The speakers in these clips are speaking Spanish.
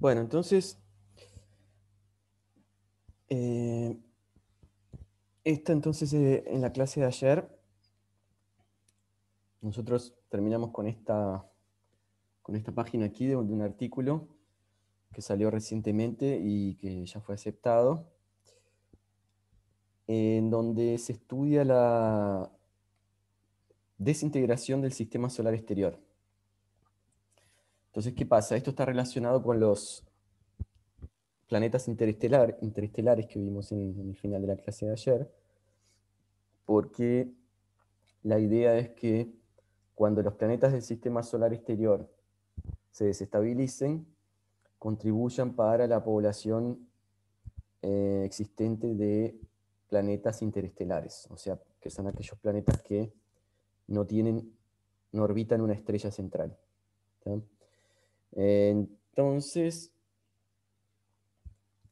Bueno, entonces, eh, esta entonces eh, en la clase de ayer, nosotros terminamos con esta, con esta página aquí de, un artículo que salió recientemente y que ya fue aceptado, en donde se estudia la desintegración del sistema solar exterior. Entonces, ¿qué pasa? Esto está relacionado con los planetas interestelares que vimos en, el final de la clase de ayer, porque la idea es que cuando los planetas del sistema solar exterior se desestabilicen, contribuyan para la población eh, existente de planetas interestelares, o sea, que son aquellos planetas que no tienen, no orbitan una estrella central. Entonces,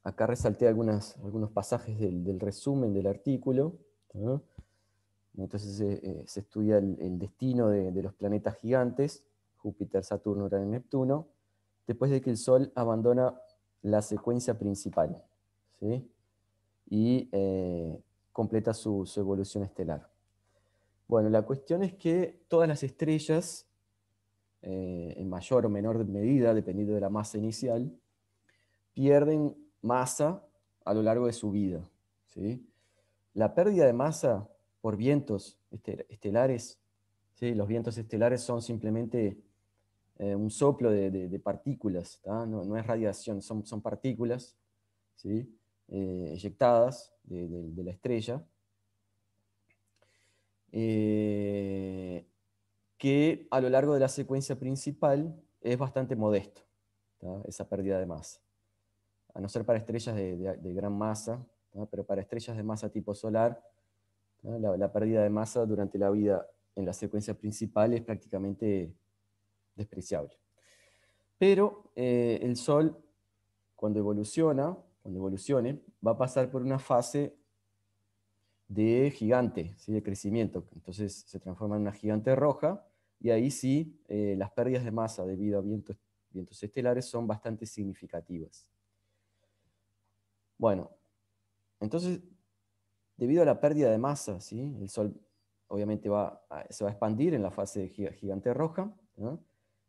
acá resalté algunos pasajes del, resumen del artículo. Entonces eh, eh, se estudia el, destino de, los planetas gigantes, Júpiter, Saturno, Urano y Neptuno, después de que el Sol abandona la secuencia principal y eh, completa su evolución estelar. Bueno, la cuestión es que todas las estrellas eh, en mayor o menor medida, dependiendo de la masa inicial, pierden masa a lo largo de su vida. ¿sí? La pérdida de masa por vientos estelares, ¿sí? los vientos estelares son simplemente eh, un soplo de, partículas, no, es radiación, son, partículas ¿sí? Eh, eyectadas de, la estrella que a lo largo de la secuencia principal es bastante modesto, esa pérdida de masa. A no ser para estrellas de, gran masa, pero para estrellas de masa tipo solar, la, pérdida de masa durante la vida en la secuencia principal es prácticamente despreciable. Pero eh, el Sol, cuando evoluciona, cuando evolucione, va a pasar por una fase de gigante, ¿sí? de crecimiento. Entonces se transforma en una gigante roja y ahí sí eh, las pérdidas de masa debido a vientos, vientos estelares son bastante significativas. Bueno, entonces, debido a la pérdida de masa, ¿sí? el Sol obviamente va se va a expandir en la fase de gigante roja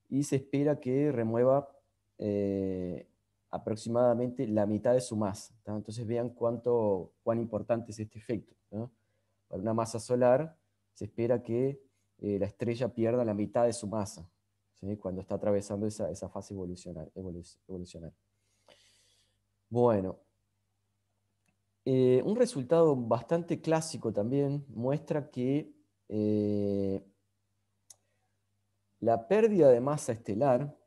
y se espera que remueva eh, aproximadamente la mitad de su masa. Entonces vean cuánto, cuán importante es este efecto. Para una masa solar se espera que eh, la estrella pierda la mitad de su masa cuando está atravesando esa, fase evolucional, Bueno, eh, un resultado bastante clásico también muestra que eh, la pérdida de masa estelar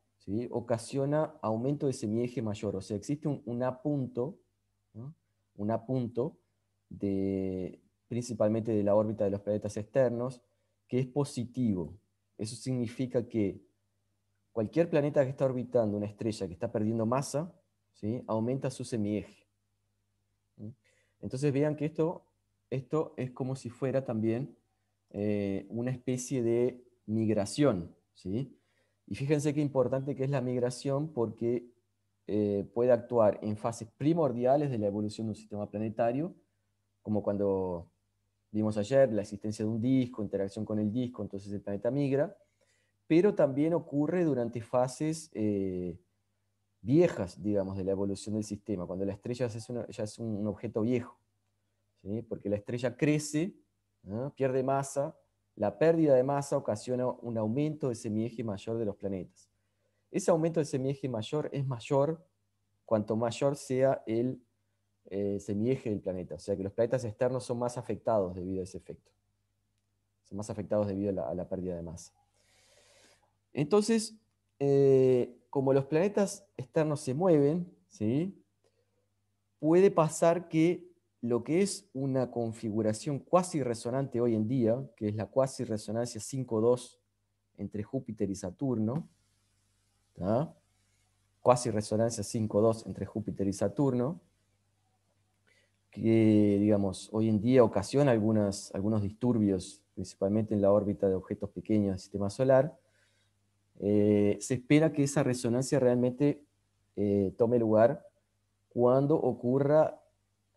ocasiona aumento de semieje mayor, o sea, existe un, apunto, un apunto de, principalmente de la órbita de los planetas externos, que es positivo. Eso significa que cualquier planeta que está orbitando una estrella que está perdiendo masa, ¿sí? aumenta su semieje. Entonces vean que esto, esto es como si fuera también eh, una especie de migración. ¿sí? Y fíjense qué importante que es la migración porque eh, puede actuar en fases primordiales de la evolución de un sistema planetario, como cuando vimos ayer la existencia de un disco, interacción con el disco, entonces el planeta migra, pero también ocurre durante fases eh, viejas, digamos, de la evolución del sistema, cuando la estrella ya es, un objeto viejo, porque la estrella crece, pierde masa, la pérdida de masa ocasiona un aumento de semieje mayor de los planetas. Ese aumento de semieje mayor es mayor cuanto mayor sea el eh, semieje del planeta. O sea que los planetas externos son más afectados debido a ese efecto. Son más afectados debido a la, pérdida de masa. Entonces, eh, como los planetas externos se mueven, ¿sí? puede pasar que lo que es una configuración cuasi resonante hoy en día, que es la cuasi resonancia 5-2 entre Júpiter y Saturno, cuasi resonancia 5-2 entre Júpiter y Saturno, que digamos, hoy en día ocasiona algunos disturbios, principalmente en la órbita de objetos pequeños del sistema solar, eh, se espera que esa resonancia realmente eh, tome lugar cuando ocurra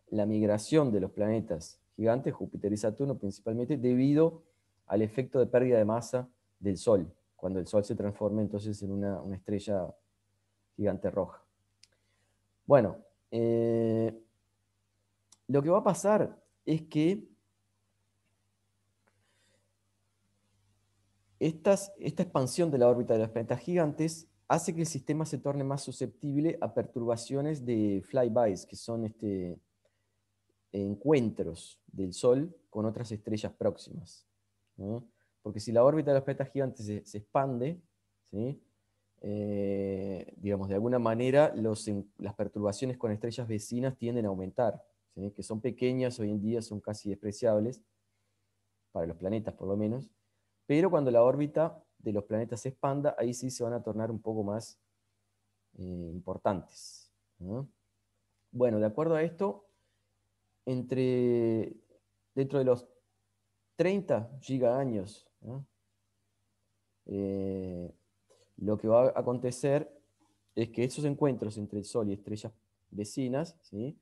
la migración de los planetas gigantes, Júpiter y Saturno principalmente, debido al efecto de pérdida de masa del Sol, cuando el Sol se transforme entonces en una, estrella gigante roja. Bueno, eh, lo que va a pasar es que esta expansión de la órbita de los planetas gigantes hace que el sistema se torne más susceptible a perturbaciones de flybys, que son este, encuentros del Sol con otras estrellas próximas. Porque si la órbita de los planetas gigantes se, expande, eh, digamos, de alguna manera las perturbaciones con estrellas vecinas tienden a aumentar, que son pequeñas hoy en día, son casi despreciables, para los planetas por lo menos, pero cuando la órbita de los planetas se expanda, ahí sí se van a tornar un poco más eh, importantes. Bueno, de acuerdo a esto, entre, dentro de los 30 gigaños, eh, lo que va a acontecer es que esos encuentros entre el Sol y estrellas vecinas ¿sí?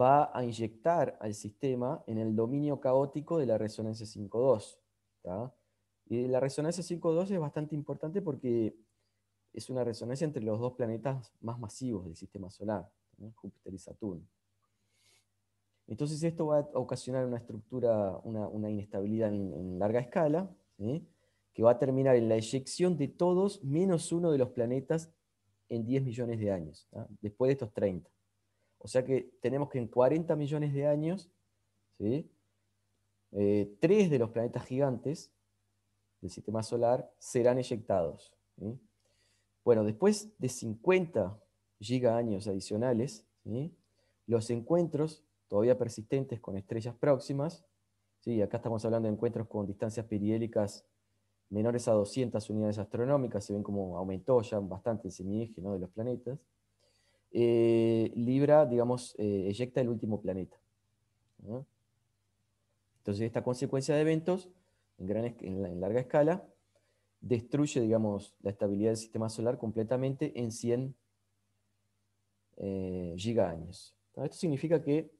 Va a inyectar al sistema en el dominio caótico de la resonancia 5.2. Y la resonancia 5.2 es bastante importante porque es una resonancia entre los dos planetas más masivos del sistema solar, Júpiter y Saturno. Entonces esto va a ocasionar una estructura, una, inestabilidad en, larga escala, que va a terminar en la eyección de todos menos uno de los planetas en 10 millones de años, después de estos 30. O sea que tenemos que en 40 millones de años, ¿sí? Eh, tres de los planetas gigantes del sistema solar serán eyectados. Bueno, después de 50 gigaños adicionales, los encuentros todavía persistentes con estrellas próximas, ¿sí? acá estamos hablando de encuentros con distancias perihélicas menores a 200 unidades astronómicas, se ven como aumentó ya bastante el semieje de los planetas, eh, Libra, digamos, eh, eyecta el último planeta. Entonces esta consecuencia de eventos en, larga escala, destruye, digamos, la estabilidad del sistema solar completamente en 100 eh, gigaños. Esto significa que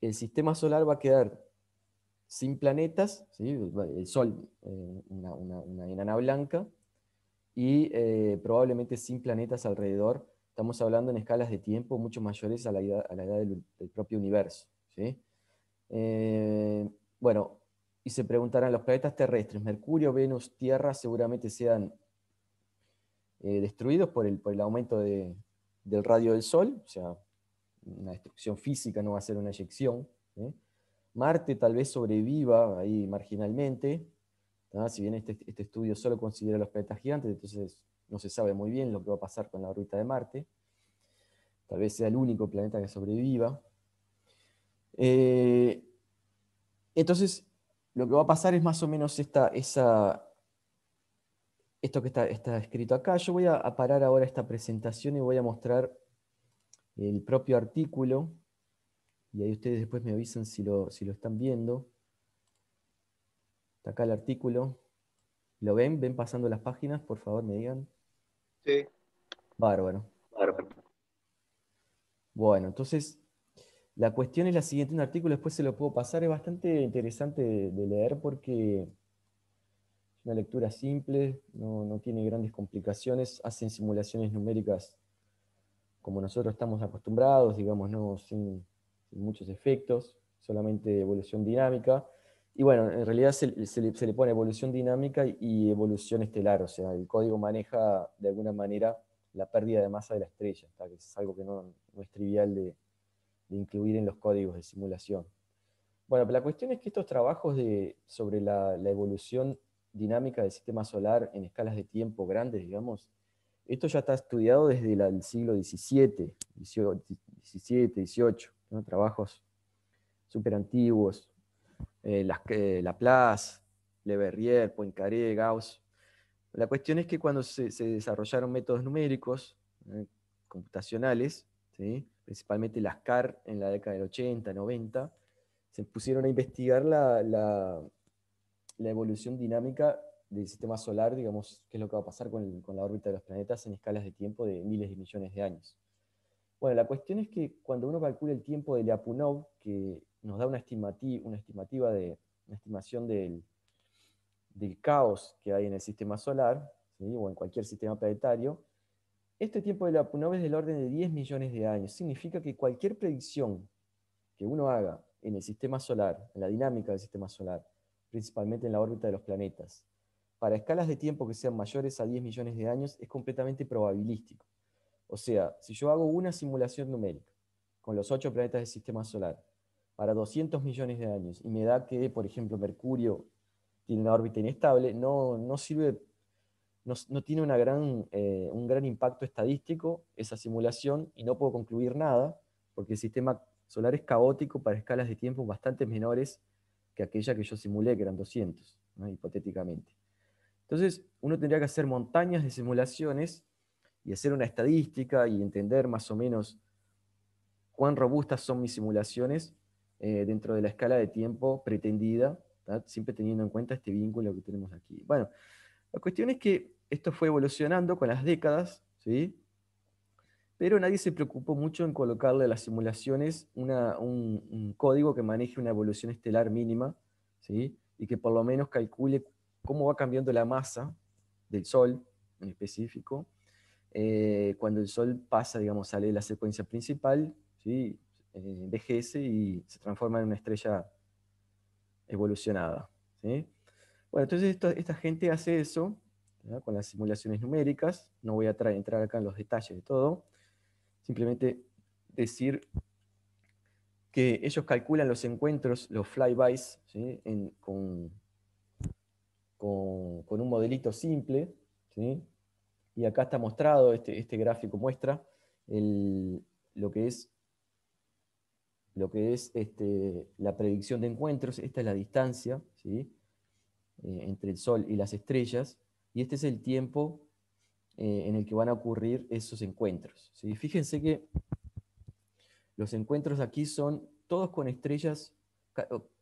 el sistema solar va a quedar sin planetas, el Sol, eh, una, enana blanca, y eh, probablemente sin planetas alrededor. Estamos hablando en escalas de tiempo mucho mayores a la edad, del, propio universo. bueno, y se preguntarán, los planetas terrestres, Mercurio, Venus, Tierra, seguramente sean eh, destruidos por el, por el aumento del radio del Sol, o sea, una destrucción física no va a ser una eyección. Marte tal vez sobreviva ahí marginalmente, si bien este, este, estudio solo considera los planetas gigantes, entonces no se sabe muy bien lo que va a pasar con la órbita de Marte. Tal vez sea el único planeta que sobreviva. Eh, entonces, lo que va a pasar es más o menos esta, esa, esto que está, está, escrito acá. Yo voy a, parar ahora esta presentación y voy a mostrar el propio artículo. Y ahí ustedes después me avisan si lo, si lo están viendo. Está acá el artículo. ¿Lo ven? ¿Ven pasando las páginas? Por favor, me digan. Sí. Bárbaro. Bárbaro. Bueno, entonces la cuestión es la siguiente, un artículo después se lo puedo pasar, es bastante interesante de, leer porque es una lectura simple, no, tiene grandes complicaciones, hacen simulaciones numéricas como nosotros estamos acostumbrados, digamos, no sin, muchos efectos, solamente evolución dinámica. Y bueno, en realidad se, le, pone evolución dinámica y evolución estelar, o sea, el código maneja de alguna manera la pérdida de masa de la estrella, que es algo que no es trivial de, incluir en los códigos de simulación. Bueno, la cuestión es que estos trabajos de, sobre la, evolución dinámica del sistema solar en escalas de tiempo grandes, digamos, esto ya está estudiado desde el siglo XVII, XVII, XVIII, trabajos súper antiguos, eh, eh, Laplace, Le Verrier, Poincaré, Gauss. La cuestión es que cuando se, desarrollaron métodos numéricos eh, computacionales, ¿sí? principalmente las CAR en la década del 80, 90, se pusieron a investigar la, evolución dinámica del sistema solar, digamos, qué es lo que va a pasar con, la órbita de los planetas en escalas de tiempo de miles de millones de años. Bueno, la cuestión es que cuando uno calcula el tiempo de Lyapunov, que nos da una, estimativa de, una estimación del, caos que hay en el sistema solar, o en cualquier sistema planetario, este tiempo de Lyapunov es del orden de 10 millones de años. Significa que cualquier predicción que uno haga en el sistema solar, en la dinámica del sistema solar, principalmente en la órbita de los planetas, para escalas de tiempo que sean mayores a 10 millones de años, es completamente probabilístico. O sea, si yo hago una simulación numérica con los ocho planetas del sistema solar para 200 millones de años y me da que, por ejemplo, Mercurio tiene una órbita inestable, no, no sirve no, tiene una gran, eh, un gran impacto estadístico esa simulación y no puedo concluir nada, porque el sistema solar es caótico para escalas de tiempo bastante menores que aquella que yo simulé, que eran 200, hipotéticamente. Entonces, uno tendría que hacer montañas de simulaciones y hacer una estadística y entender más o menos cuán robustas son mis simulaciones eh, dentro de la escala de tiempo pretendida, siempre teniendo en cuenta este vínculo que tenemos aquí. Bueno, la cuestión es que esto fue evolucionando con las décadas, ¿sí? pero nadie se preocupó mucho en colocarle a las simulaciones un, código que maneje una evolución estelar mínima ¿sí? y que por lo menos calcule cómo va cambiando la masa del Sol en específico, eh, cuando el Sol pasa, digamos, sale de la secuencia principal, ¿sí? Eh, envejece y se transforma en una estrella evolucionada. Bueno, entonces esta gente hace eso con las simulaciones numéricas. No voy a entrar acá en los detalles de todo. Simplemente decir que ellos calculan los encuentros, los flybys, con, con, un modelito simple. Y acá está mostrado, este, este gráfico muestra lo que es, lo que es este, la predicción de encuentros. Esta es la distancia. Eh, entre el Sol y las estrellas y este es el tiempo eh, en el que van a ocurrir esos encuentros. Fíjense que los encuentros aquí son todos con estrellas,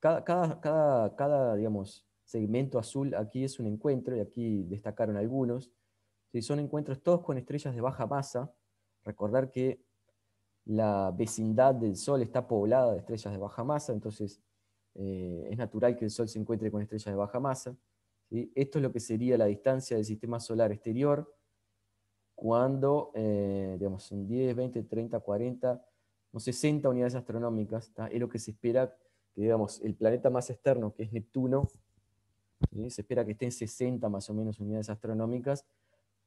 cada, cada, cada, digamos, segmento azul aquí es un encuentro, y aquí destacaron algunos. Son encuentros todos con estrellas de baja masa. Recordar que la vecindad del Sol está poblada de estrellas de baja masa, entonces eh, es natural que el Sol se encuentre con estrellas de baja masa. Esto es lo que sería la distancia del sistema solar exterior cuando, eh, digamos, en 10, 20, 30, 40, no 60 unidades astronómicas, es lo que se espera que, digamos, el planeta más externo, que es Neptuno, se espera que esté en 60 más o menos unidades astronómicas,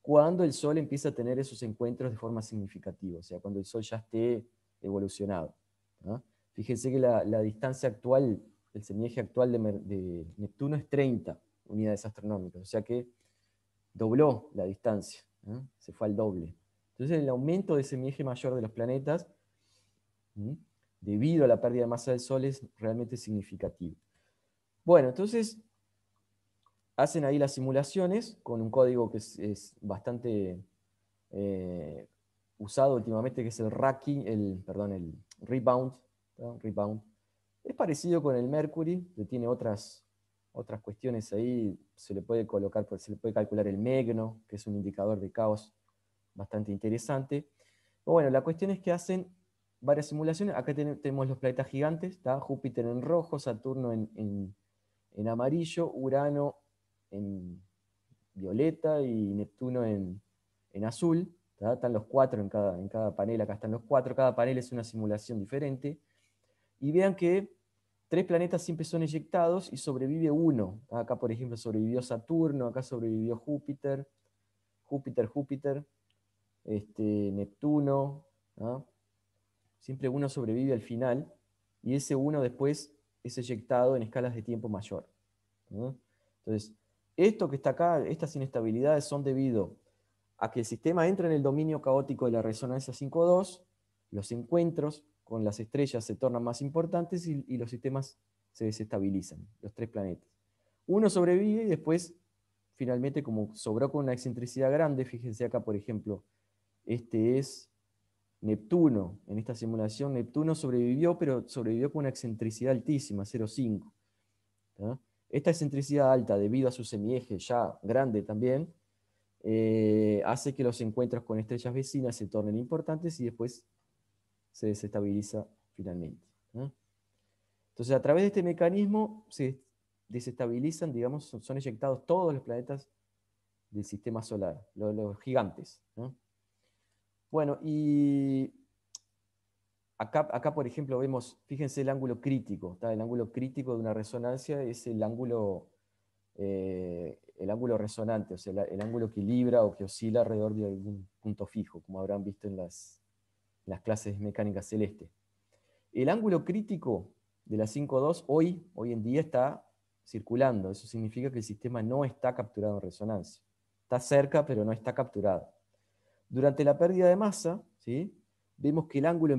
cuando el Sol empieza a tener esos encuentros de forma significativa, o sea, cuando el Sol ya esté evolucionado. Fíjense que la, distancia actual, el semieje actual de, de Neptuno es 30 unidades astronómicas, o sea que dobló la distancia, se fue al doble. Entonces el aumento de ese eje mayor de los planetas, debido a la pérdida de masa del Sol, es realmente significativo. Bueno, entonces hacen ahí las simulaciones con un código que es, bastante eh, usado últimamente, que es el racking, el, perdón, el rebound, rebound. Es parecido con el Mercury, que tiene otras, otras cuestiones ahí, se le puede colocar, pues, se le puede calcular el megno, que es un indicador de caos bastante interesante. bueno, la cuestión es que hacen varias simulaciones. Acá tenemos los planetas gigantes, está Júpiter en rojo, Saturno en, amarillo, Urano en violeta y Neptuno en, azul. Están los cuatro en cada, en cada panel, acá están los cuatro, cada panel es una simulación diferente. Y vean que tres planetas siempre son eyectados y sobrevive uno. Acá, por ejemplo, sobrevivió Saturno, acá sobrevivió Júpiter, Júpiter, Júpiter, este, Neptuno. Siempre uno sobrevive al final y ese uno después es eyectado en escalas de tiempo mayor. Entonces, esto que está acá, estas inestabilidades son debido a que el sistema entra en el dominio caótico de la resonancia 5.2, los encuentros con las estrellas se tornan más importantes y, los sistemas se desestabilizan, los tres planetas. Uno sobrevive y después, finalmente, como sobró con una excentricidad grande, fíjense acá, por ejemplo, este es Neptuno. En esta simulación, Neptuno sobrevivió, pero sobrevivió con una excentricidad altísima, 0,5. Esta excentricidad alta, debido a su semieje ya grande también, eh, hace que los encuentros con estrellas vecinas se tornen importantes y después se desestabiliza finalmente. Entonces, a través de este mecanismo se desestabilizan, digamos, son eyectados todos los planetas del sistema solar, los, gigantes. Bueno, y acá, acá, por ejemplo, vemos, fíjense el ángulo crítico, el ángulo crítico de una resonancia es el ángulo, eh, el ángulo resonante, o sea, el, ángulo que libra o que oscila alrededor de algún punto fijo, como habrán visto en las, clases de mecánica celeste. El ángulo crítico de la 5.2 hoy, hoy en día está circulando. Eso significa que el sistema no está capturado en resonancia. Está cerca, pero no está capturado. Durante la pérdida de masa, ¿sí? vemos que el ángulo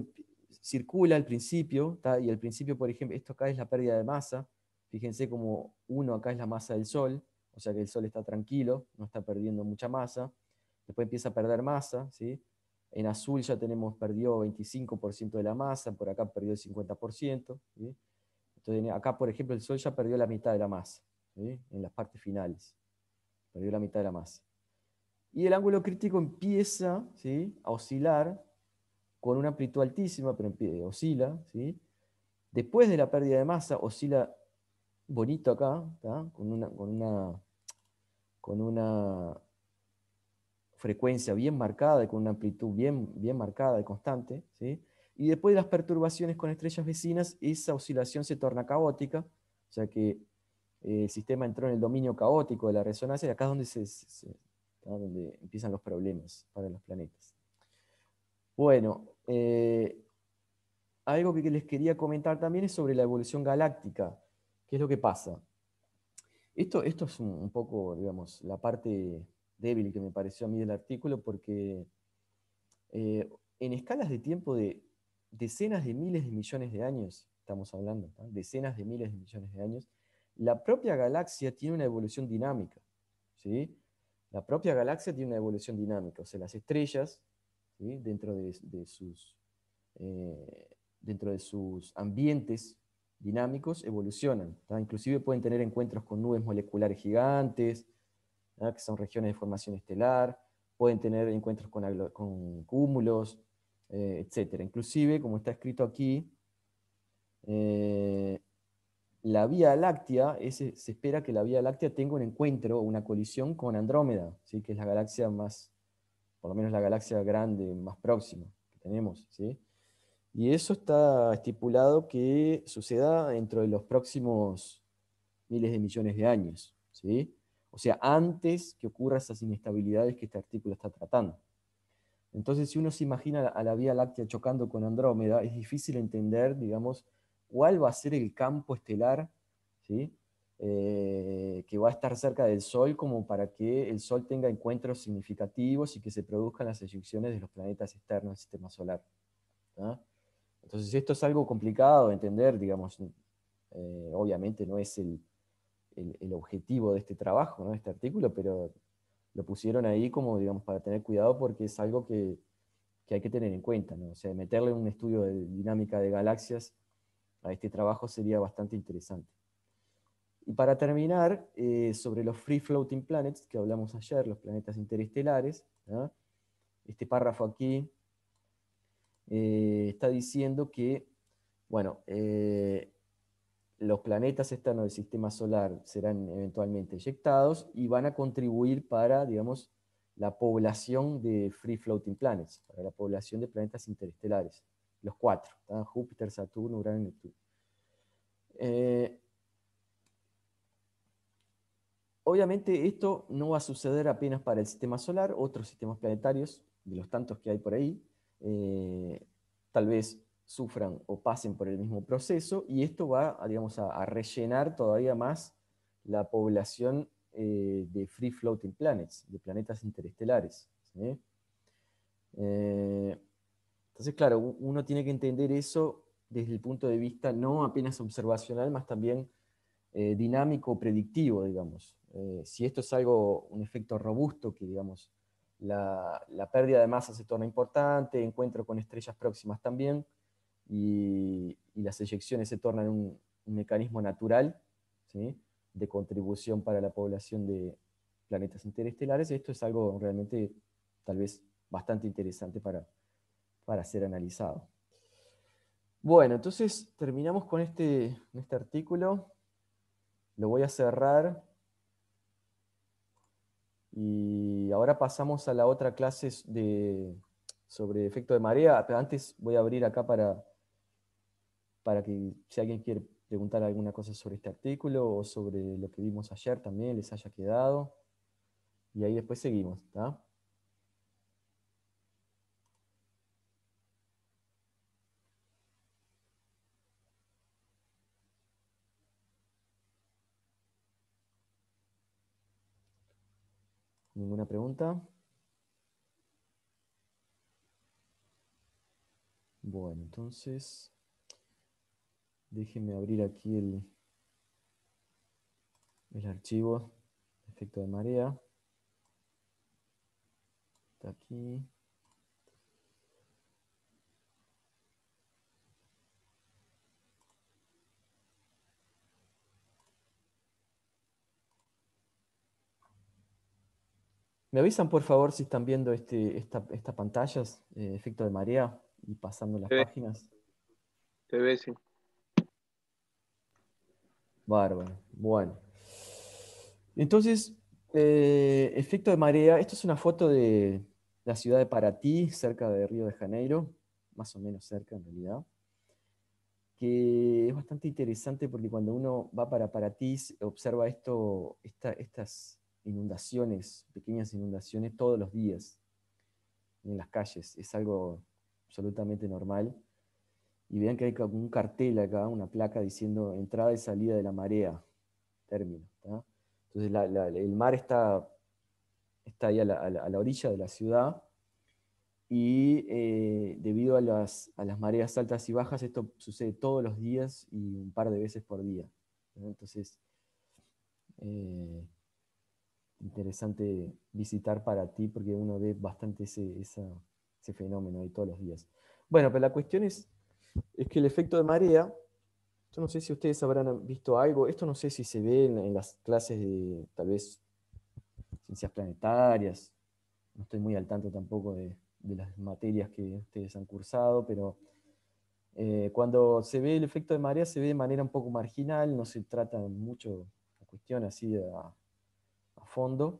circula al principio, y al principio, por ejemplo, esto acá es la pérdida de masa. Fíjense como uno acá es la masa del Sol, o sea que el Sol está tranquilo, no está perdiendo mucha masa. Después empieza a perder masa, ¿sí? En azul ya tenemos, perdió 25% de la masa, por acá perdió el 50%. Entonces acá, por ejemplo, el Sol ya perdió la mitad de la masa, en las partes finales. Perdió la mitad de la masa. Y el ángulo crítico empieza a oscilar con una amplitud altísima, pero oscila. ¿sí? Después de la pérdida de masa, oscila bonito acá, con una, frecuencia bien marcada y con una amplitud bien, marcada y constante, ¿sí? y después de las perturbaciones con estrellas vecinas, esa oscilación se torna caótica, o sea que eh, el sistema entró en el dominio caótico de la resonancia, y acá es donde, donde empiezan los problemas para los planetas. Bueno, eh, algo que les quería comentar también es sobre la evolución galáctica. ¿Qué es lo que pasa? Esto, esto es un poco, digamos, la parte débil que me pareció a mí del artículo, porque eh, en escalas de tiempo de decenas de miles de millones de años, estamos hablando, decenas de miles de millones de años, la propia galaxia tiene una evolución dinámica. ¿sí? La propia galaxia tiene una evolución dinámica, o sea, las estrellas, dentro, de, sus, eh, dentro de sus ambientes dinámicos, evolucionan. Inclusive pueden tener encuentros con nubes moleculares gigantes, que son regiones de formación estelar, pueden tener encuentros con, cúmulos, eh, etc. Inclusive, como está escrito aquí, eh, la Vía Láctea, se espera que la Vía Láctea tenga un encuentro, una colisión con Andrómeda, ¿sí? que es la galaxia más, por lo menos la galaxia grande, más próxima que tenemos. ¿sí? Y eso está estipulado que suceda dentro de los próximos miles de millones de años. ¿sí? O sea, antes que ocurran esas inestabilidades que este artículo está tratando. Entonces, si uno se imagina a la Vía Láctea chocando con Andrómeda, es difícil entender, digamos, cuál va a ser el campo estelar ¿sí? Eh, que va a estar cerca del Sol como para que el Sol tenga encuentros significativos y que se produzcan las eyecciones de los planetas externos del sistema solar. Entonces, esto es algo complicado de entender, digamos, eh, obviamente no es el, el, objetivo de este trabajo, ¿no? este artículo, pero lo pusieron ahí como, digamos, para tener cuidado porque es algo que, que hay que tener en cuenta, ¿no? O sea, meterle un estudio de dinámica de galaxias a este trabajo sería bastante interesante. Y para terminar, eh, sobre los free floating planets que hablamos ayer, los planetas interestelares, este párrafo aquí eh, está diciendo que, bueno, eh, los planetas externos del sistema solar serán eventualmente eyectados y van a contribuir para, digamos, la población de free floating planets, para la población de planetas interestelares, los cuatro, Júpiter, Saturno, Urano y Neptuno. Eh, obviamente esto no va a suceder apenas para el sistema solar, otros sistemas planetarios, de los tantos que hay por ahí, eh, tal vez sufran o pasen por el mismo proceso, y esto va a, digamos, a, rellenar todavía más la población eh, de free floating planets, de planetas interestelares. Eh, entonces, claro, uno tiene que entender eso desde el punto de vista no apenas observacional, más también eh, dinámico, predictivo, digamos. si esto es algo, un efecto robusto, que digamos, la, la pérdida de masa se torna importante, encuentro con estrellas próximas también, y, las eyecciones se tornan un, mecanismo natural, ¿sí? de contribución para la población de planetas interestelares. Esto es algo realmente tal vez bastante interesante para, para ser analizado. Bueno, entonces terminamos con este, este artículo. Lo voy a cerrar. Y ahora pasamos a la otra clase de, sobre efecto de marea. Antes voy a abrir acá para, para que si alguien quiere preguntar alguna cosa sobre este artículo o sobre lo que vimos ayer también les haya quedado. Y ahí después seguimos. ¿Ninguna Bueno, entonces, déjenme abrir aquí el, el archivo efecto de marea. Está aquí. ¿Me avisan por favor si están viendo este, esta, pantallas, eh, efecto de marea, y pasando las páginas? Te ve, sí. Bárbaro. Bueno. Entonces, eh, efecto de marea. Esto es una foto de la ciudad de Paraty, cerca de Río de Janeiro, más o menos cerca en realidad, que es bastante interesante porque cuando uno va para Paraty observa esto, estas inundaciones, pequeñas inundaciones todos los días en las calles. Es algo absolutamente normal. Y vean que hay un cartel acá, una placa diciendo entrada y salida de la marea, término. Entonces el mar está, está ahí a la, orilla de la ciudad y eh, debido a las, mareas altas y bajas, esto sucede todos los días y un par de veces por día. Entonces, eh, interesante visitar para ti porque uno ve bastante ese, ese fenómeno ahí todos los días. Bueno, pero la cuestión es, es que el efecto de marea, yo no sé si ustedes habrán visto algo, esto no sé si se ve en, las clases de tal vez ciencias planetarias, no estoy muy al tanto tampoco de, las materias que ustedes han cursado, pero eh, cuando se ve el efecto de marea se ve de manera un poco marginal, no se trata mucho la cuestión así de, fondo.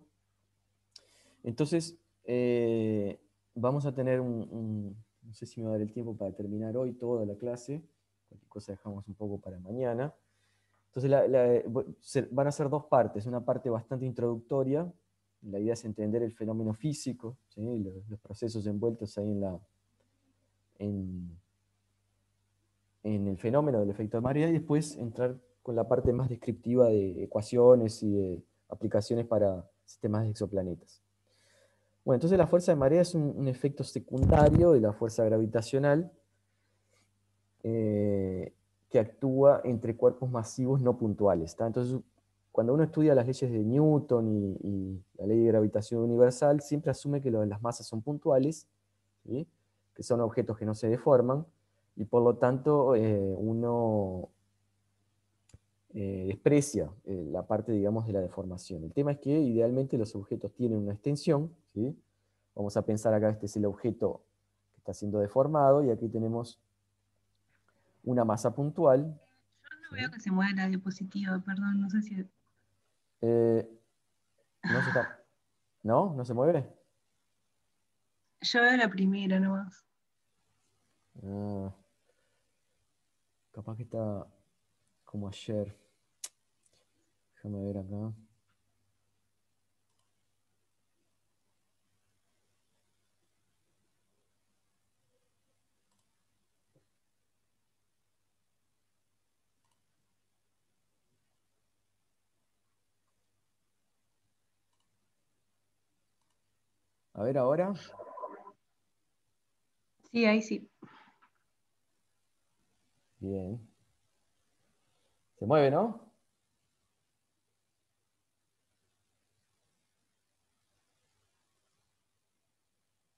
Entonces, eh, vamos a tener un, no sé si me va a dar el tiempo para terminar hoy toda la clase, cualquier cosa dejamos un poco para mañana. Entonces, van a ser dos partes, una parte bastante introductoria, la idea es entender el fenómeno físico, los, procesos envueltos ahí en, la, en, en el fenómeno del efecto de marea, y después entrar con la parte más descriptiva de ecuaciones y de aplicaciones para sistemas de exoplanetas. Bueno, entonces la fuerza de marea es un, efecto secundario de la fuerza gravitacional eh, que actúa entre cuerpos masivos no puntuales. Entonces, cuando uno estudia las leyes de Newton y, la ley de gravitación universal, siempre asume que las masas son puntuales, que son objetos que no se deforman, y por lo tanto eh, uno eh, desprecia eh, la parte, digamos, de la deformación. El tema es que idealmente los objetos tienen una extensión, ¿sí? Vamos a pensar acá, este es el objeto que está siendo deformado, y aquí tenemos una masa puntual. Yo no veo que se mueva la diapositiva, perdón, no sé si... Eh, no, se ¿No? ¿No se mueve? Yo veo la primera nomás. Ah, capaz que está como ayer. Déjame ver acá. A ver ahora. Sí, ahí sí. Bien. Se mueve, ¿no?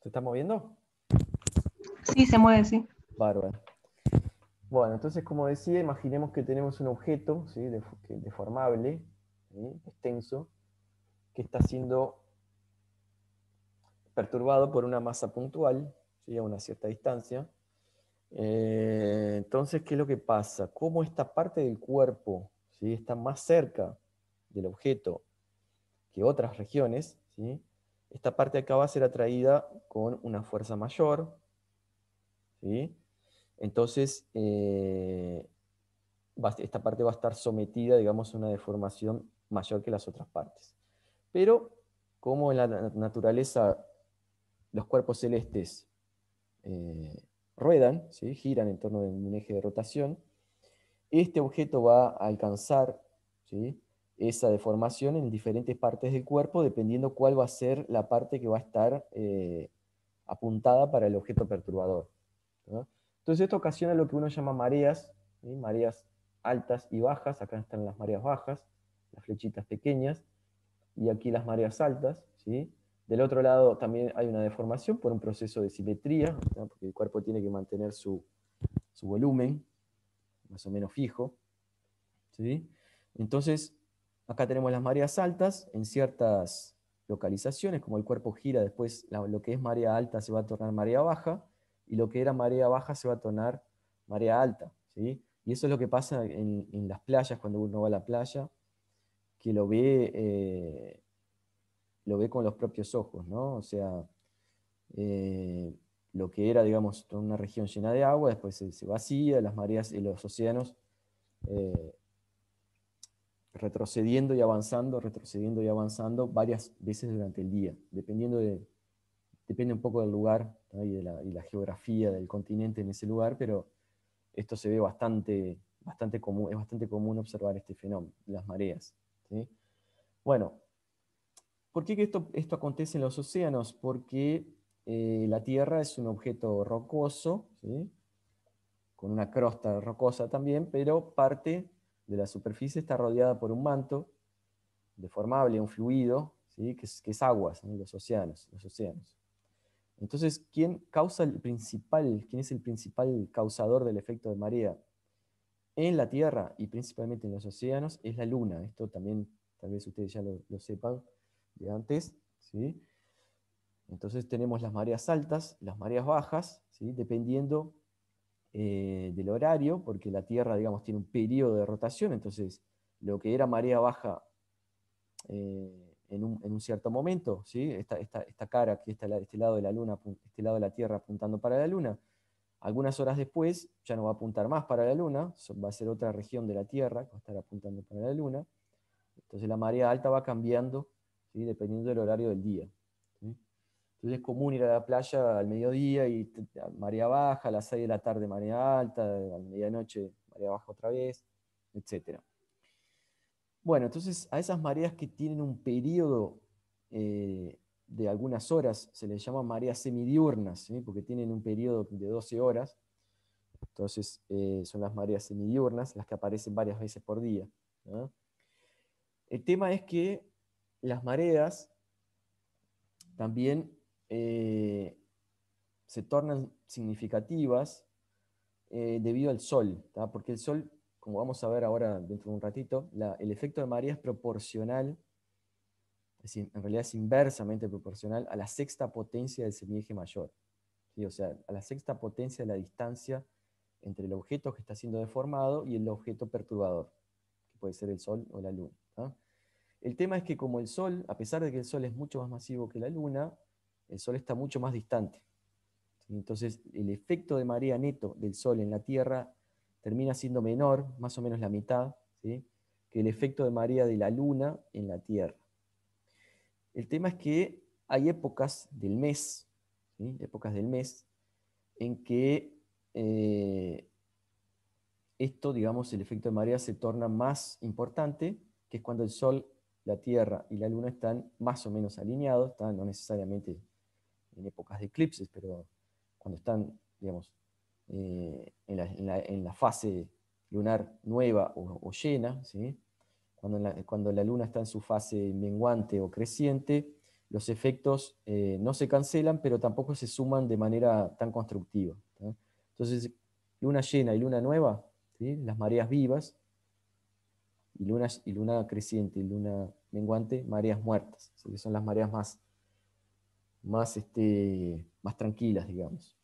¿Se está moviendo? Sí, se mueve, sí. Bárbaro. Bueno, entonces, como decía, imaginemos que tenemos un objeto ¿sí? deformable extenso, que está siendo perturbado por una masa puntual, a una cierta distancia. Eh, entonces, ¿qué es lo que pasa? Como esta parte del cuerpo ¿sí? está más cerca del objeto que otras regiones, ¿sí? esta parte acá va a ser atraída con una fuerza mayor. ¿sí? Entonces, eh, esta parte va a estar sometida, digamos, a una deformación mayor que las otras partes. Pero, como en la naturaleza los cuerpos celestes eh, ruedan, ¿sí? giran en torno de un eje de rotación, este objeto va a alcanzar ¿sí? esa deformación en diferentes partes del cuerpo, dependiendo cuál va a ser la parte que va a estar eh, apuntada para el objeto perturbador. Entonces esto ocasiona lo que uno llama mareas, mareas altas y bajas, acá están las mareas bajas, las flechitas pequeñas, y aquí las mareas altas, ¿sí? Del otro lado también hay una deformación por un proceso de simetría, porque el cuerpo tiene que mantener su, volumen más o menos fijo. ¿sí? Entonces, acá tenemos las mareas altas en ciertas localizaciones, como el cuerpo gira, después lo que es marea alta se va a tornar marea baja, y lo que era marea baja se va a tornar marea alta. ¿sí? Y eso es lo que pasa en, las playas, cuando uno va a la playa, que lo ve eh, lo ve con los propios ojos, ¿no? O sea, eh, lo que era, digamos, una región llena de agua, después se, vacía, las mareas y los océanos eh, retrocediendo y avanzando, retrocediendo y avanzando varias veces durante el día, dependiendo de, depende un poco del lugar y, de la, geografía del continente en ese lugar, pero esto se ve bastante, bastante común, es bastante común observar este fenómeno, las mareas. Bueno, ¿Por qué esto, esto acontece en los océanos? Porque eh, la Tierra es un objeto rocoso, con una crosta rocosa también, pero parte de la superficie está rodeada por un manto deformable, un fluido, ¿sí? que, es, agua, los océanos, los océanos. Entonces, ¿quién causa el principal, quién es el principal causador del efecto de marea en la Tierra y principalmente en los océanos? Es la Luna. Esto también, tal vez ustedes ya lo sepan de antes, ¿sí? Entonces tenemos las mareas altas, las mareas bajas, ¿sí? dependiendo eh, del horario, porque la Tierra, digamos, tiene un periodo de rotación, entonces lo que era marea baja eh, en, un, cierto momento, ¿sí? esta, esta, cara, aquí está este lado de la Luna, este lado de la Tierra apuntando para la Luna, algunas horas después ya no va a apuntar más para la Luna, va a ser otra región de la Tierra que va a estar apuntando para la Luna, entonces la marea alta va cambiando dependiendo del horario del día. Entonces es común ir a la playa al mediodía y marea baja, a las 6 de la tarde marea alta, a la medianoche marea baja otra vez, etc. Bueno, entonces a esas mareas que tienen un periodo eh, de algunas horas se les llama mareas semidiurnas, porque tienen un periodo de 12 horas. Entonces eh, son las mareas semidiurnas, las que aparecen varias veces por día. El tema es que las mareas también eh, se tornan significativas eh, debido al sol, porque el sol, como vamos a ver ahora dentro de un ratito, el efecto de marea es proporcional, en realidad es inversamente proporcional a la sexta potencia del semieje mayor. O sea, a la sexta potencia de la distancia entre el objeto que está siendo deformado y el objeto perturbador, que puede ser el Sol o la Luna. El tema es que como el Sol, a pesar de que el Sol es mucho más masivo que la Luna, el Sol está mucho más distante. Entonces, el efecto de marea neto del Sol en la Tierra termina siendo menor, más o menos la mitad, que el efecto de marea de la Luna en la Tierra. El tema es que hay épocas del mes, épocas del mes, en que eh, esto, digamos, el efecto de marea se torna más importante, que es cuando el Sol la Tierra y la Luna están más o menos alineados, no necesariamente en épocas de eclipses, pero cuando están, digamos, eh, en, la, fase lunar nueva o, llena, cuando, la, cuando, la, Luna está en su fase menguante o creciente, los efectos eh, no se cancelan, pero tampoco se suman de manera tan constructiva. Entonces, Luna llena y Luna nueva, las mareas vivas, y luna, y luna creciente y luna menguante, mareas muertas, son las mareas más, más, este, más tranquilas, digamos.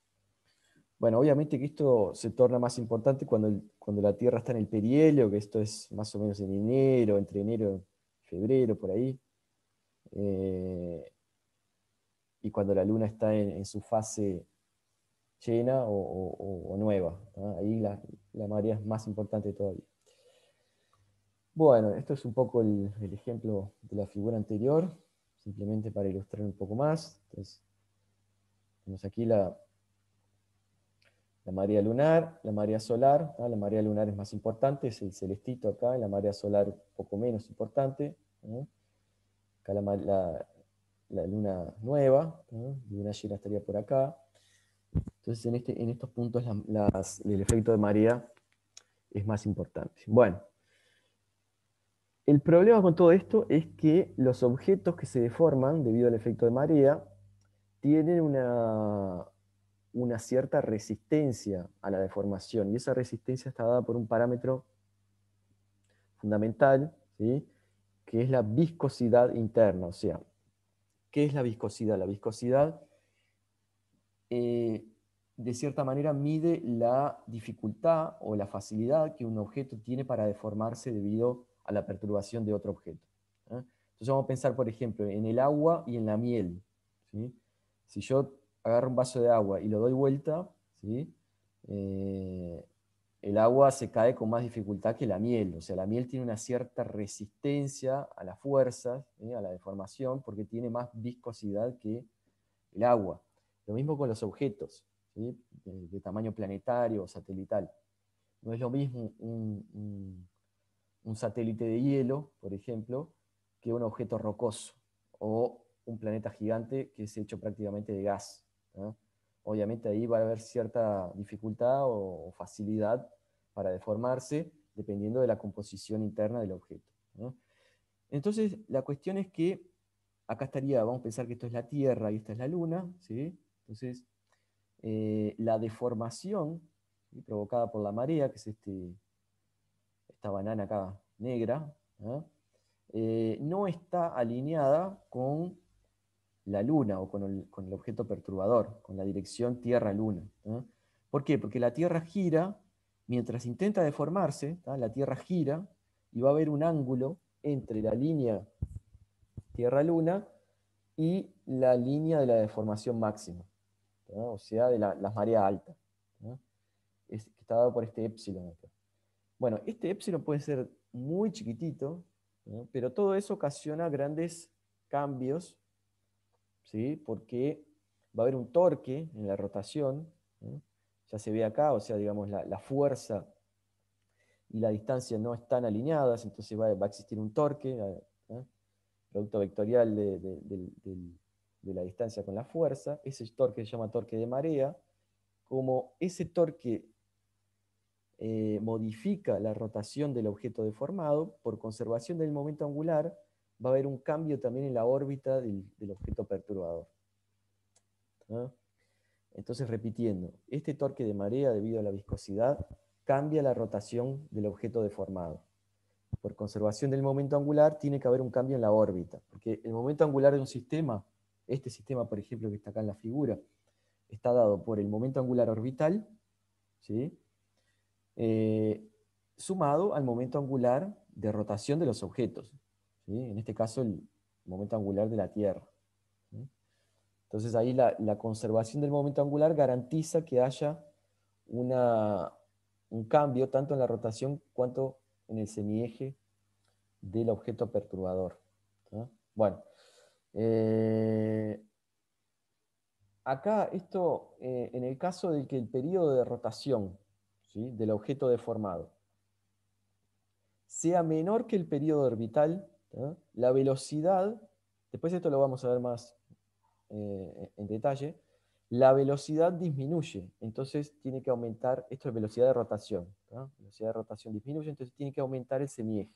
Bueno, obviamente que esto se torna más importante cuando, cuando la Tierra está en el perihelio, que esto es más o menos en enero, entre enero y febrero, por ahí. Eh, y cuando la Luna está en, su fase llena o, nueva. Ahí la, la marea es más importante todavía. Bueno, esto es un poco el, ejemplo de la figura anterior, simplemente para ilustrar un poco más. Entonces, tenemos aquí la, la marea lunar, la marea solar. La marea lunar es más importante, es el celestito acá, la marea solar un poco menos importante. Acá la, luna nueva, la luna llena estaría por acá. Entonces, en, este, en estos puntos el efecto de marea es más importante. Bueno. El problema con todo esto es que los objetos que se deforman debido al efecto de marea tienen una, una cierta resistencia a la deformación y esa resistencia está dada por un parámetro fundamental, ¿sí? que es la viscosidad interna. O sea, ¿qué es la viscosidad? La viscosidad, eh, de cierta manera, mide la dificultad o la facilidad que un objeto tiene para deformarse debido a la perturbación de otro objeto. ¿eh? Entonces vamos a pensar, por ejemplo, en el agua y en la miel. Si yo agarro un vaso de agua y lo doy vuelta, ¿sí? Eh, el agua se cae con más dificultad que la miel. O sea, la miel tiene una cierta resistencia a las fuerzas, a la deformación, porque tiene más viscosidad que el agua. Lo mismo con los objetos de, tamaño planetario o satelital. No es lo mismo un satélite de hielo, por ejemplo, que un objeto rocoso o un planeta gigante que es hecho prácticamente de gas. Obviamente ahí va a haber cierta dificultad o facilidad para deformarse dependiendo de la composición interna del objeto. Entonces, la cuestión es que acá estaría, vamos a pensar que esto es la Tierra y esta es la Luna, ¿sí? Entonces, eh, la deformación provocada por la marea, que es este, esta banana acá negra, eh, no está alineada con la Luna o con el, objeto perturbador, con la dirección Tierra-Luna. ¿Por qué? Porque la Tierra gira, mientras intenta deformarse, la Tierra gira y va a haber un ángulo entre la línea Tierra-Luna y la línea de la deformación máxima, o sea, de la, las mareas altas, que está dado por este épsilon acá. Bueno, este épsilon puede ser muy chiquitito, pero todo eso ocasiona grandes cambios, ¿sí? porque va a haber un torque en la rotación, ya se ve acá, o sea, digamos, la, fuerza y la distancia no están alineadas, entonces va, a existir un torque, producto vectorial de, de, la distancia con la fuerza, ese torque se llama torque de marea, como ese torque eh, modifica la rotación del objeto deformado, por conservación del momento angular, va a haber un cambio también en la órbita del, objeto perturbador. Entonces, repitiendo, este torque de marea debido a la viscosidad cambia la rotación del objeto deformado. Por conservación del momento angular tiene que haber un cambio en la órbita, porque el momento angular de un sistema, este sistema por ejemplo que está acá en la figura, está dado por el momento angular orbital, ¿sí? Eh, sumado al momento angular de rotación de los objetos. En este caso, el momento angular de la Tierra. Entonces ahí la, conservación del momento angular garantiza que haya una, un cambio tanto en la rotación cuanto en el semieje del objeto perturbador. Bueno, eh, acá esto, eh, en el caso de que el periodo de rotación del objeto deformado. Sea menor que el periodo orbital, la velocidad, después esto lo vamos a ver más eh, en detalle, la velocidad disminuye, entonces tiene que aumentar, esto es velocidad de rotación, velocidad de rotación disminuye, entonces tiene que aumentar el semieje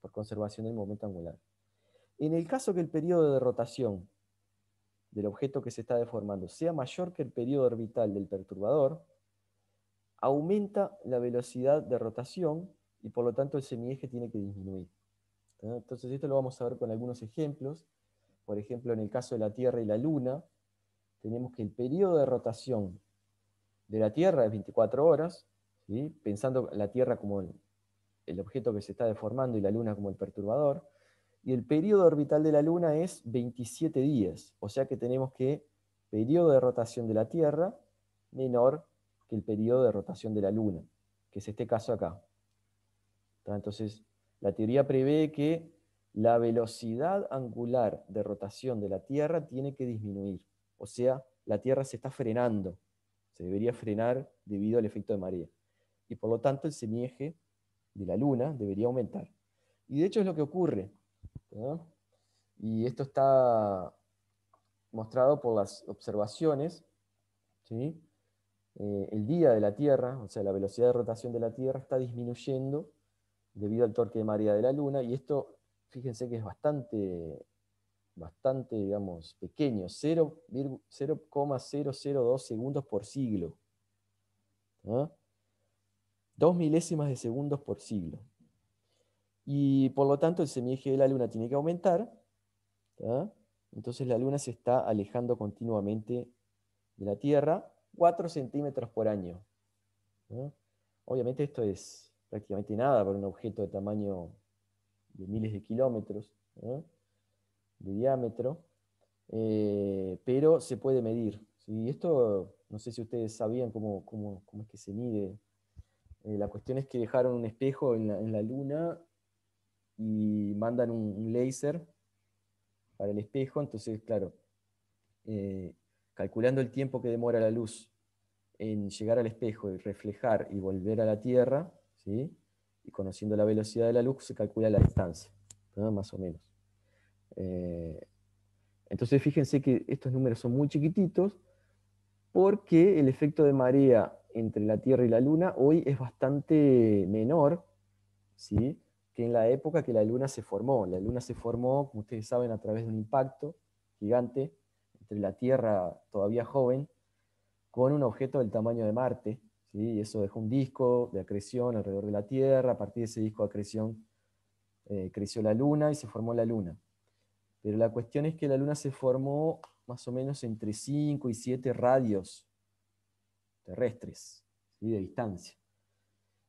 por conservación del momento angular. En el caso que el periodo de rotación del objeto que se está deformando sea mayor que el periodo orbital del perturbador, aumenta la velocidad de rotación y por lo tanto el semieje tiene que disminuir. Entonces esto lo vamos a ver con algunos ejemplos. Por ejemplo, en el caso de la Tierra y la Luna, tenemos que el periodo de rotación de la Tierra es 24 horas, pensando la Tierra como el, objeto que se está deformando y la Luna como el perturbador, y el periodo orbital de la Luna es 27 días, o sea que tenemos que periodo de rotación de la Tierra menor que el periodo de rotación de la Luna, que es este caso acá. Entonces, la teoría prevé que la velocidad angular de rotación de la Tierra tiene que disminuir, o sea, la Tierra se está frenando, se debería frenar debido al efecto de marea. Y por lo tanto el semieje de la Luna debería aumentar. Y de hecho es lo que ocurre. Y esto está mostrado por las observaciones. ¿sí? Eh, el día de la Tierra, o sea, la velocidad de rotación de la Tierra está disminuyendo debido al torque de marea de la Luna. Y esto, fíjense que es bastante bastante, digamos, pequeño, 0,002 segundos por siglo. Dos milésimas de segundos por siglo. Y por lo tanto el semieje de la Luna tiene que aumentar. Entonces la Luna se está alejando continuamente de la Tierra 4 centímetros por año. Obviamente esto es prácticamente nada para un objeto de tamaño de miles de kilómetros de diámetro, eh, pero se puede medir. Y esto, no sé si ustedes sabían cómo, cómo, cómo es que se mide. Eh, la cuestión es que dejaron un espejo en la, luna y mandan un, láser para el espejo, entonces, claro, eh, calculando el tiempo que demora la luz en llegar al espejo y reflejar y volver a la Tierra, ¿sí? y conociendo la velocidad de la luz, se calcula la distancia, más o menos. Eh, entonces fíjense que estos números son muy chiquititos porque el efecto de marea entre la Tierra y la Luna hoy es bastante menor ¿sí? que en la época que la Luna se formó. La Luna se formó, como ustedes saben, a través de un impacto gigante entre la Tierra todavía joven con un objeto del tamaño de Marte. ¿sí? Y eso dejó un disco de acreción alrededor de la Tierra. A partir de ese disco de acreción eh, creció la Luna y se formó la Luna. Pero la cuestión es que la Luna se formó más o menos entre 5 y 7 radios terrestres de distancia.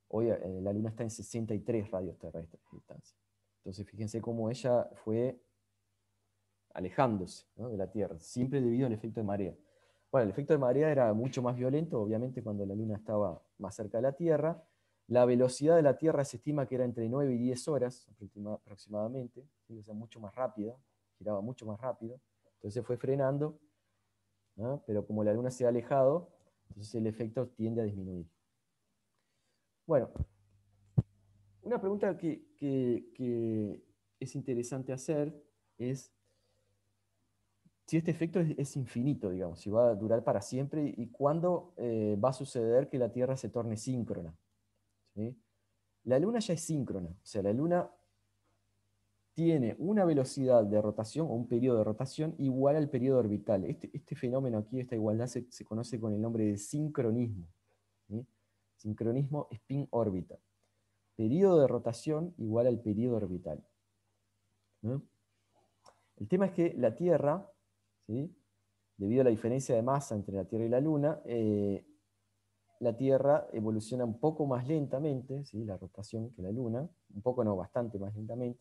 Hoy eh, la Luna está en 63 radios terrestres de distancia. Entonces fíjense cómo ella fue alejándose de la Tierra, siempre debido al efecto de marea. Bueno, el efecto de marea era mucho más violento, obviamente, cuando la Luna estaba más cerca de la Tierra. La velocidad de la Tierra se estima que era entre 9 y 10 horas aproximadamente, o sea, mucho más rápida, giraba mucho más rápido, entonces fue frenando, pero como la luna se ha alejado, entonces el efecto tiende a disminuir. Bueno, una pregunta que, es interesante hacer es si este efecto es, infinito, digamos, si va a durar para siempre y cuándo eh, va a suceder que la Tierra se torne síncrona. La Luna ya es síncrona, o sea, la Luna tiene una velocidad de rotación o un periodo de rotación igual al periodo orbital. Este, este fenómeno aquí, esta igualdad, se, conoce con el nombre de sincronismo. Sincronismo spin-órbita. Periodo de rotación igual al periodo orbital. El tema es que la Tierra, debido a la diferencia de masa entre la Tierra y la Luna, eh, la Tierra evoluciona un poco más lentamente, la rotación que la Luna, un poco no, bastante más lentamente,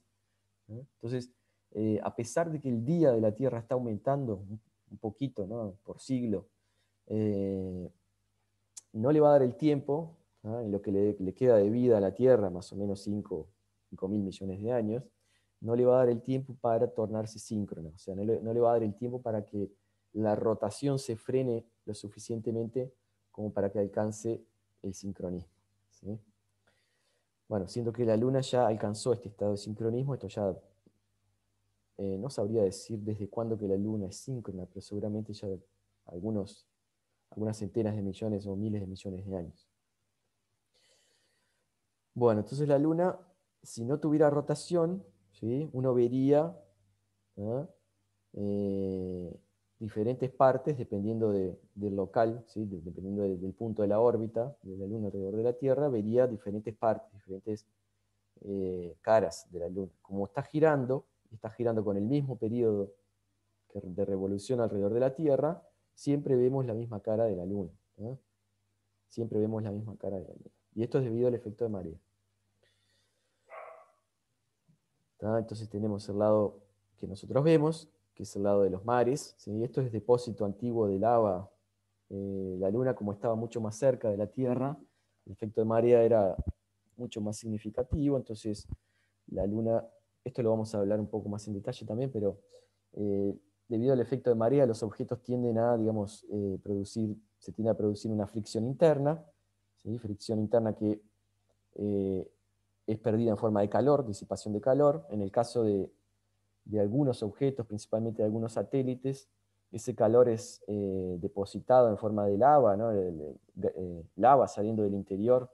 entonces, eh, a pesar de que el día de la Tierra está aumentando un poquito por siglo, eh, no le va a dar el tiempo, en lo que le, queda de vida a la Tierra, más o menos 5 mil millones de años, no le va a dar el tiempo para tornarse síncrona, o sea, no le, va a dar el tiempo para que la rotación se frene lo suficientemente como para que alcance el sincronismo. Bueno, siendo que la Luna ya alcanzó este estado de sincronismo, esto ya eh, no sabría decir desde cuándo que la Luna es síncrona, pero seguramente ya algunos, algunas centenas de millones o miles de millones de años. Bueno, entonces la Luna, si no tuviera rotación, ¿sí? uno vería ¿ah? eh, diferentes partes dependiendo del local, ¿sí? dependiendo del punto de la órbita de la Luna alrededor de la Tierra, vería diferentes partes, diferentes eh, caras de la Luna. Como está girando, está girando con el mismo periodo de revolución alrededor de la Tierra, siempre vemos la misma cara de la Luna. Siempre vemos la misma cara de la Luna. Y esto es debido al efecto de marea. Entonces tenemos el lado que nosotros vemos, que es el lado de los mares. Esto es depósito antiguo de lava. Eh, la Luna, como estaba mucho más cerca de la Tierra, el efecto de marea era mucho más significativo, entonces la Luna, esto lo vamos a hablar un poco más en detalle también, pero eh, debido al efecto de marea, los objetos tienden a, digamos, eh, producir, se tiende a producir una fricción interna, fricción interna que es perdida en forma de calor, disipación de calor. En el caso de, de algunos objetos, principalmente de algunos satélites, ese calor es eh, depositado en forma de lava, eh, lava saliendo del interior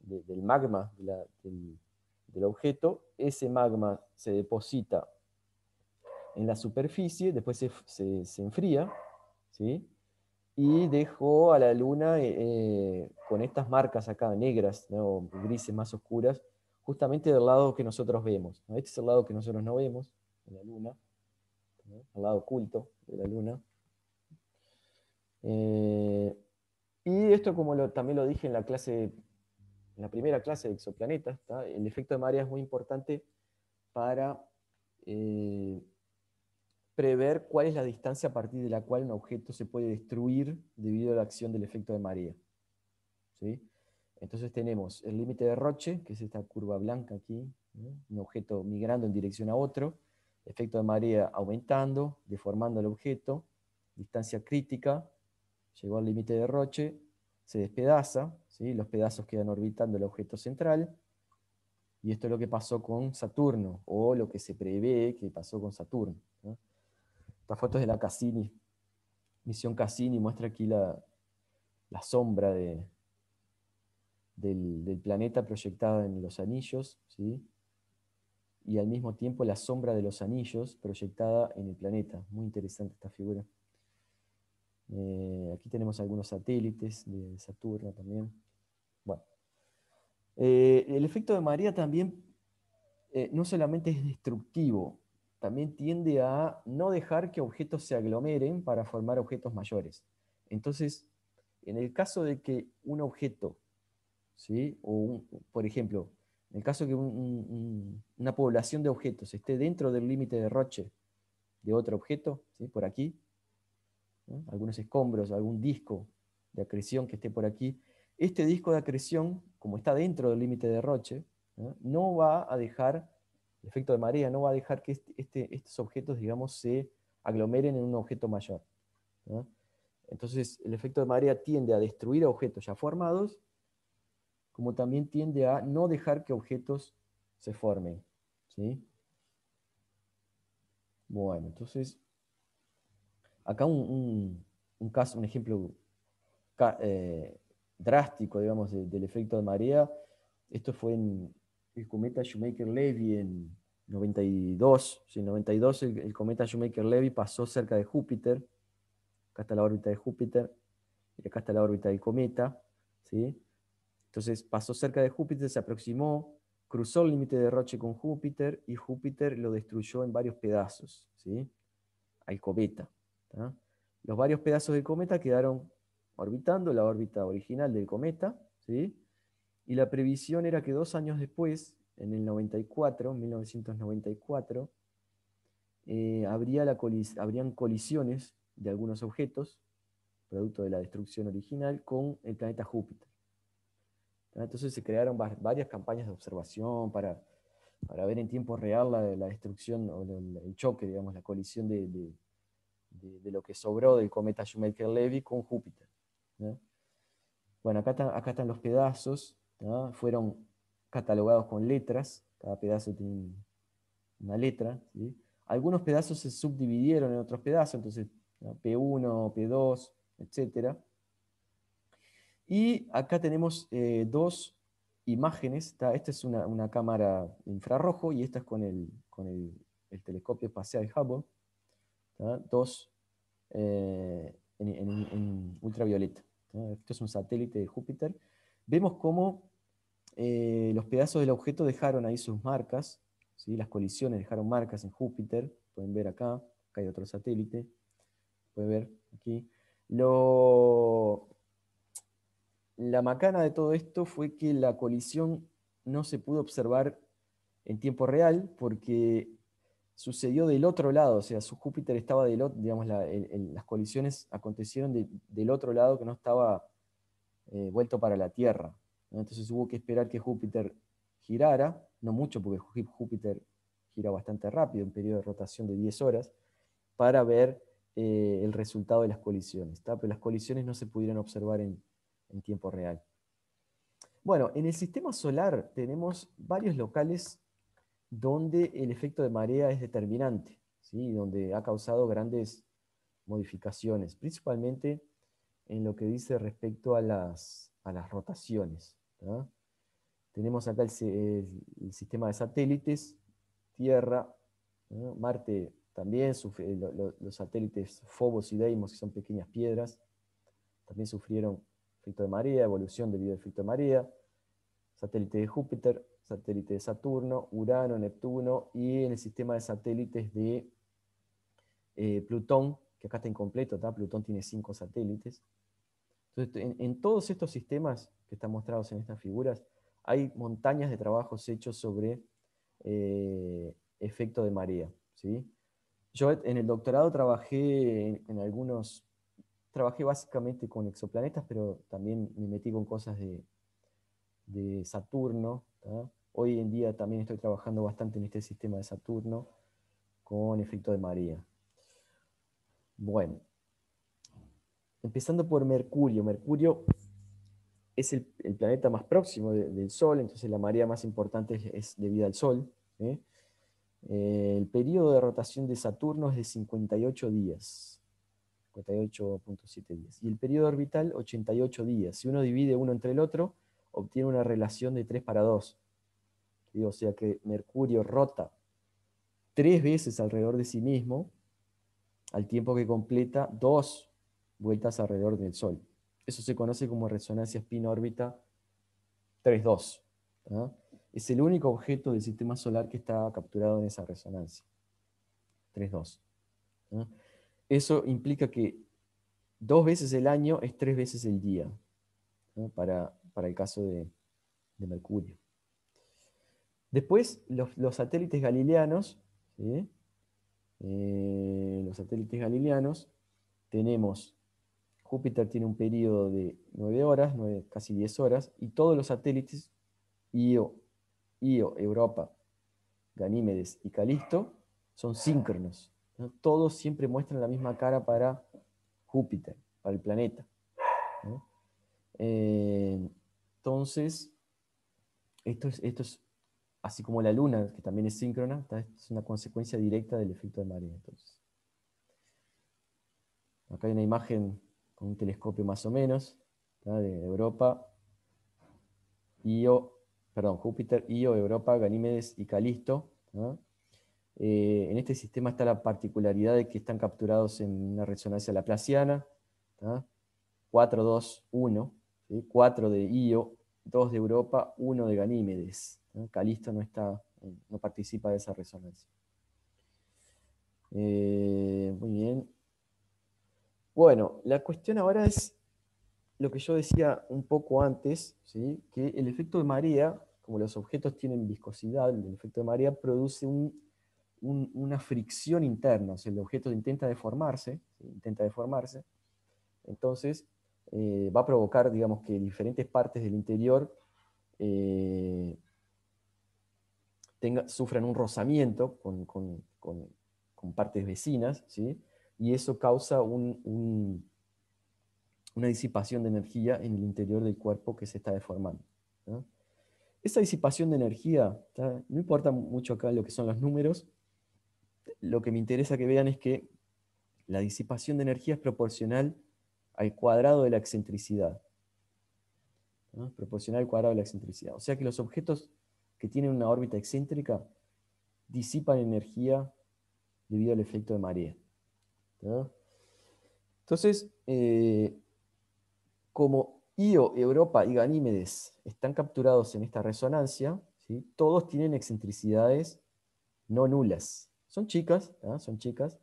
del magma del, objeto. Ese magma se deposita en la superficie, después se, enfría, ¿sí? Y dejó a la luna eh, con estas marcas acá negras, ¿no? grises más oscuras, justamente del lado que nosotros vemos. Este es el lado que nosotros no vemos, de la luna, al lado oculto de la luna. Eh, y esto, como también lo dije en la clase, en la primera clase de exoplanetas, el efecto de marea es muy importante para eh, prever cuál es la distancia a partir de la cual un objeto se puede destruir debido a la acción del efecto de marea. Entonces tenemos el límite de Roche, que es esta curva blanca aquí, un objeto migrando en dirección a otro, efecto de marea aumentando, deformando el objeto, distancia crítica, llegó al límite de Roche, se despedaza, ¿sí? los pedazos quedan orbitando el objeto central, y esto es lo que pasó con Saturno, o lo que se prevé que pasó con Saturno. Esta foto es de la Cassini, misión Cassini, muestra aquí la, sombra de, del, planeta proyectada en los anillos, ¿sí? y al mismo tiempo la sombra de los anillos proyectada en el planeta. Muy interesante esta figura. Eh, aquí tenemos algunos satélites de Saturno también. Bueno. Eh, el efecto de marea también eh, no solamente es destructivo, también tiende a no dejar que objetos se aglomeren para formar objetos mayores. Entonces, en el caso de que un objeto, ¿sí? o por ejemplo, en el caso de que una población de objetos esté dentro del límite de Roche de otro objeto, ¿sí? por aquí, algunos escombros, algún disco de acreción que esté por aquí, este disco de acreción, como está dentro del límite de Roche, ¿no? va a dejar, el efecto de marea, no va a dejar que este, este, estos objetos, digamos, se aglomeren en un objeto mayor. Entonces, el efecto de marea tiende a destruir objetos ya formados como también tiende a no dejar que objetos se formen. ¿sí? Bueno, entonces, acá un, caso, un ejemplo eh, drástico, digamos, del efecto de marea. Esto fue en el cometa Shoemaker-Levy en 92. En 92 el, el cometa Shoemaker-Levy pasó cerca de Júpiter. Acá está la órbita de Júpiter y acá está la órbita del cometa. ¿sí? Entonces pasó cerca de Júpiter, se aproximó, cruzó el límite de Roche con Júpiter y Júpiter lo destruyó en varios pedazos, ¿sí? al cometa. Los varios pedazos del cometa quedaron orbitando la órbita original del cometa, ¿sí? Y la previsión era que dos años después, en el 94, 1994, eh, habría la habrían colisiones de algunos objetos, producto de la destrucción original, con el planeta Júpiter. Entonces se crearon varias campañas de observación para, para ver en tiempo real la, destrucción o el, choque, digamos, la colisión de, de, lo que sobró del cometa Shoemaker-Levy con Júpiter. Bueno, acá, acá están los pedazos, fueron catalogados con letras, cada pedazo tiene una letra. Algunos pedazos se subdividieron en otros pedazos, entonces P1, P2, etcétera. Y acá tenemos eh, dos imágenes. Esta es una, cámara infrarrojo y esta es con el, con el, telescopio espacial Hubble. Dos eh, en, ultravioleta. Esto es un satélite de Júpiter. Vemos cómo eh, los pedazos del objeto dejaron ahí sus marcas, las colisiones dejaron marcas en Júpiter, pueden ver acá, acá hay otro satélite, pueden ver aquí. La macana de todo esto fue que la colisión no se pudo observar en tiempo real porque sucedió del otro lado, o sea, su Júpiter estaba del otro, digamos, las colisiones acontecieron del otro lado que no estaba eh, vuelto para la Tierra. Entonces hubo que esperar que Júpiter girara, no mucho porque Júpiter gira bastante rápido, un periodo de rotación de 10 horas, para ver eh, el resultado de las colisiones. Pero las colisiones no se pudieron observar en, en tiempo real. Bueno, en el sistema solar tenemos varios locales donde el efecto de marea es determinante, ¿sí? donde ha causado grandes modificaciones, principalmente en lo que dice respecto a las, a las rotaciones. Tenemos acá el, sistema de satélites, Tierra, Marte también, sufre, los satélites Phobos y Deimos, que son pequeñas piedras, también sufrieron efecto de marea, evolución debido al efecto de marea, satélite de Júpiter, satélite de Saturno, Urano, Neptuno y en el sistema de satélites de eh, Plutón, que acá está incompleto, Plutón tiene cinco satélites. Entonces, en, todos estos sistemas que están mostrados en estas figuras, hay montañas de trabajos hechos sobre eh, efecto de marea. ¿sí? Yo en el doctorado trabajé en algunos trabajé básicamente con exoplanetas, pero también me metí con cosas de, Saturno. Hoy en día también estoy trabajando bastante en este sistema de Saturno con efecto de marea. Bueno, empezando por Mercurio. Mercurio es el, planeta más próximo del Sol, entonces la marea más importante es, debida al Sol. ¿eh? Eh, el periodo de rotación de Saturno es de 58 días. 58.7 días. Y el periodo orbital, 88 días. Si uno divide uno entre el otro, obtiene una relación de 3 para 2. O sea que Mercurio rota tres veces alrededor de sí mismo, al tiempo que completa dos vueltas alrededor del Sol. Eso se conoce como resonancia spin-órbita 3-2. Es el único objeto del sistema solar que está capturado en esa resonancia. 3-2. Eso implica que dos veces el año es tres veces el día, para, el caso de, Mercurio. Después, los, satélites galileanos, eh, los satélites galileanos, tenemos, Júpiter tiene un periodo de nueve horas, casi diez horas, y todos los satélites, Io, Io, Europa, Ganímedes y Calisto, son síncronos. Todos siempre muestran la misma cara para Júpiter, para el planeta. Eh, entonces, esto es, esto es, así como la Luna, que también es síncrona, es una consecuencia directa del efecto de marea. Entonces. Acá hay una imagen con un telescopio más o menos, de Europa, Io, perdón, Júpiter, Io, Europa, Ganímedes y Calisto. Eh, en este sistema está la particularidad de que están capturados en una resonancia laplaciana, 4, 2, 1, 4 de Io, 2 de Europa, 1 de Ganímedes. Calisto no, está, no participa de esa resonancia. Eh, muy bien. Bueno, la cuestión ahora es lo que yo decía un poco antes, ¿sí? que el efecto de marea, como los objetos tienen viscosidad, el efecto de marea produce un una fricción interna, o sea, el objeto intenta deformarse, intenta deformarse, entonces eh, va a provocar, digamos, que diferentes partes del interior eh, sufran un rozamiento con, partes vecinas, ¿sí? Y eso causa una disipación de energía en el interior del cuerpo que se está deformando. Esa disipación de energía, no importa mucho acá lo que son los números, lo que me interesa que vean es que la disipación de energía es proporcional al cuadrado de la excentricidad. Proporcional al cuadrado de la excentricidad. O sea que los objetos que tienen una órbita excéntrica disipan energía debido al efecto de marea. Entonces, eh, como Io, Europa y Ganímedes están capturados en esta resonancia, todos tienen excentricidades no nulas. Son chicas, ¿ah? son chicas,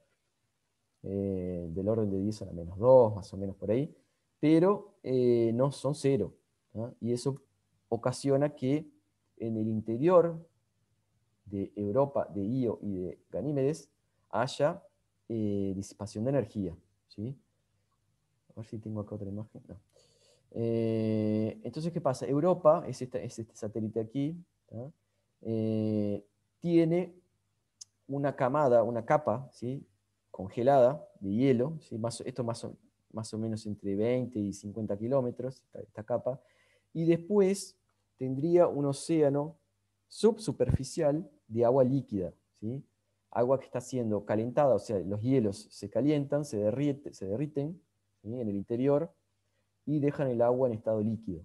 eh, del orden de 10 a la menos 2, más o menos por ahí, pero eh, no son cero. ¿ah? Y eso ocasiona que en el interior de Europa, de Io y de Ganímedes, haya eh, disipación de energía. ¿sí? A ver si tengo acá otra imagen. entonces, ¿qué pasa? Europa, es, este satélite aquí, tiene una camada, una capa ¿sí? congelada de hielo, ¿sí? más, esto más o, más o menos entre 20 y 50 kilómetros, esta, capa, y después tendría un océano subsuperficial de agua líquida, ¿sí? Agua que está siendo calentada, o sea, los hielos se calientan, se, derrite, se derriten en el interior y dejan el agua en estado líquido.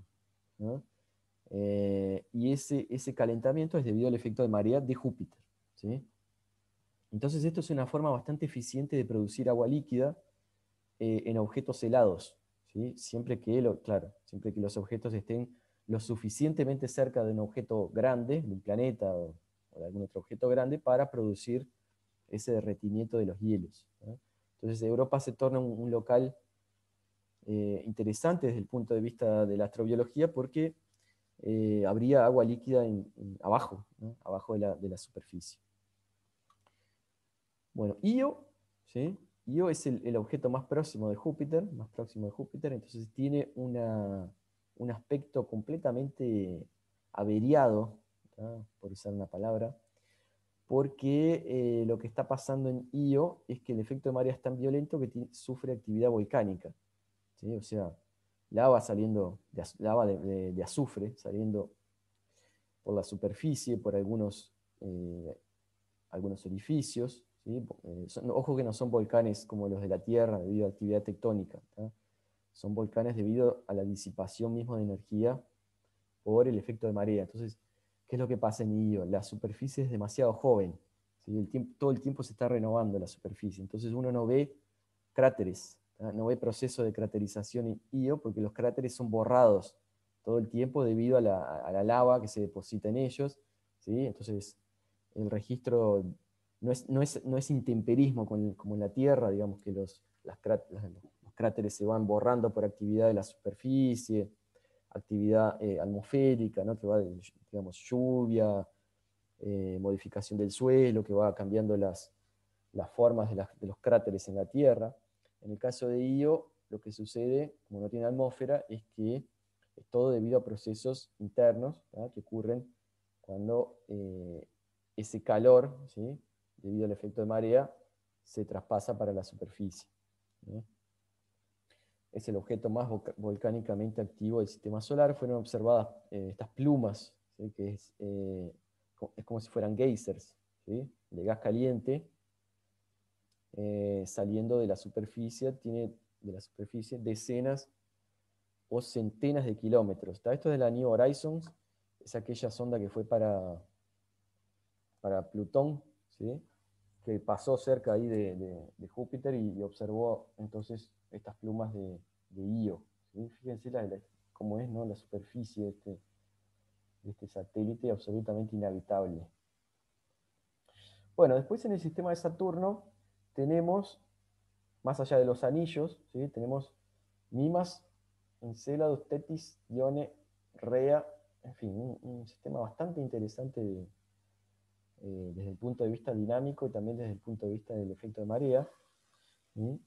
Eh, y ese, ese calentamiento es debido al efecto de marea de Júpiter. ¿sí? Entonces esto es una forma bastante eficiente de producir agua líquida eh, en objetos helados, ¿sí? siempre, que claro, siempre que los objetos estén lo suficientemente cerca de un objeto grande, de un planeta o, de algún otro objeto grande, para producir ese derretimiento de los hielos. Entonces Europa se torna un, local eh, interesante desde el punto de vista de la astrobiología porque eh, habría agua líquida abajo, abajo de la superficie. Bueno, Io, ¿sí? Io es el, objeto más próximo de Júpiter, más próximo de Júpiter, entonces tiene un aspecto completamente averiado, por usar una palabra, porque eh, lo que está pasando en Io es que el efecto de marea es tan violento que sufre actividad volcánica. O sea, lava saliendo, de, lava de, azufre saliendo por la superficie, por algunos, eh, algunos orificios, eh, ojo que no son volcanes como los de la Tierra debido a actividad tectónica. Son volcanes debido a la disipación misma de energía por el efecto de marea. Entonces, ¿qué es lo que pasa en Io? La superficie es demasiado joven. todo el tiempo se está renovando la superficie. Entonces uno no ve cráteres, no ve proceso de craterización en Io porque los cráteres son borrados todo el tiempo debido a la, lava que se deposita en ellos. Entonces, el registro no es, no es, no es intemperismo como en la Tierra, digamos que los, los cráteres se van borrando por actividad de la superficie, actividad eh, atmosférica, ¿no? que va de digamos, lluvia, eh, modificación del suelo, que va cambiando las, las formas de, los cráteres en la Tierra. En el caso de Io, lo que sucede, como no tiene atmósfera, es que es todo debido a procesos internos que ocurren cuando eh, ese calor debido al efecto de marea, se traspasa para la superficie. Es el objeto más volcánicamente activo del sistema solar. Fueron observadas eh, estas plumas, que es, eh, es, como si fueran geysers de gas caliente, eh, saliendo de la superficie, tiene de la superficie decenas o centenas de kilómetros. Esto es de la New Horizons, es aquella sonda que fue para, para Plutón, ¿sí? que pasó cerca ahí de, Júpiter y, observó entonces estas plumas de, Io. Fíjense cómo es ¿no? la superficie de este, de este satélite absolutamente inhabitable. Bueno, después en el sistema de Saturno tenemos, más allá de los anillos, tenemos Mimas, Enceladus, Tetis, Ione, Rea, en fin, un, sistema bastante interesante de, eh, desde el punto de vista dinámico y también desde el punto de vista del efecto de marea,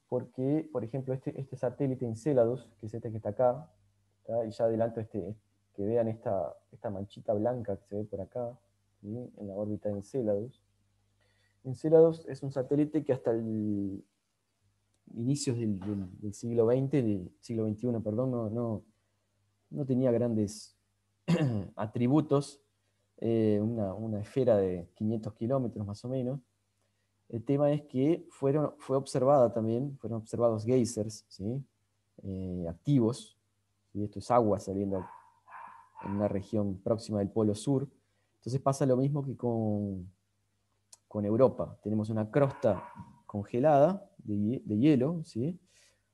porque, por ejemplo, este, este satélite Enceladus, que es este que está acá, y ya adelanto este, que vean esta, esta manchita blanca que se ve por acá, en la órbita de Enceladus. Enceladus es un satélite que hasta el inicios del, siglo XX, del siglo XXI, perdón, no, no, no tenía grandes atributos eh, una, esfera de 500 kilómetros más o menos. El tema es que fueron, fue observada también, fueron observados geysers ¿sí? Eh, activos, y esto es agua saliendo en una región próxima del Polo Sur. Entonces pasa lo mismo que con, con Europa. Tenemos una crosta congelada de, hielo, ¿sí?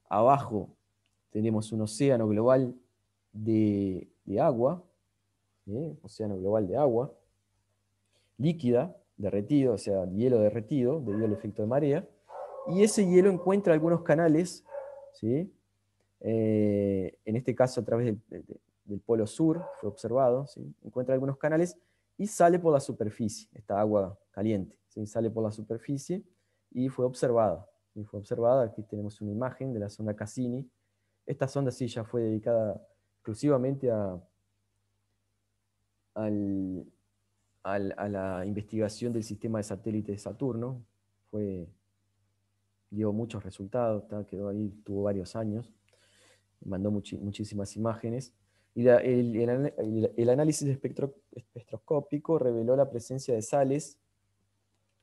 abajo tenemos un océano global de, agua, ¿eh? océano global de agua, líquida, derretido, o sea, hielo derretido debido al efecto de marea, y ese hielo encuentra algunos canales, ¿sí? Eh, en este caso a través del, polo sur, fue observado, ¿sí? encuentra algunos canales y sale por la superficie, esta agua caliente, ¿sí? sale por la superficie y fue observada. Y fue observada, aquí tenemos una imagen de la sonda Cassini. Esta sonda sí ya fue dedicada exclusivamente a, a la investigación del sistema de satélites de Saturno. Fue, dio muchos resultados, quedó ahí, tuvo varios años, mandó muchísimas imágenes. Y el, análisis espectroscópico reveló la presencia de sales,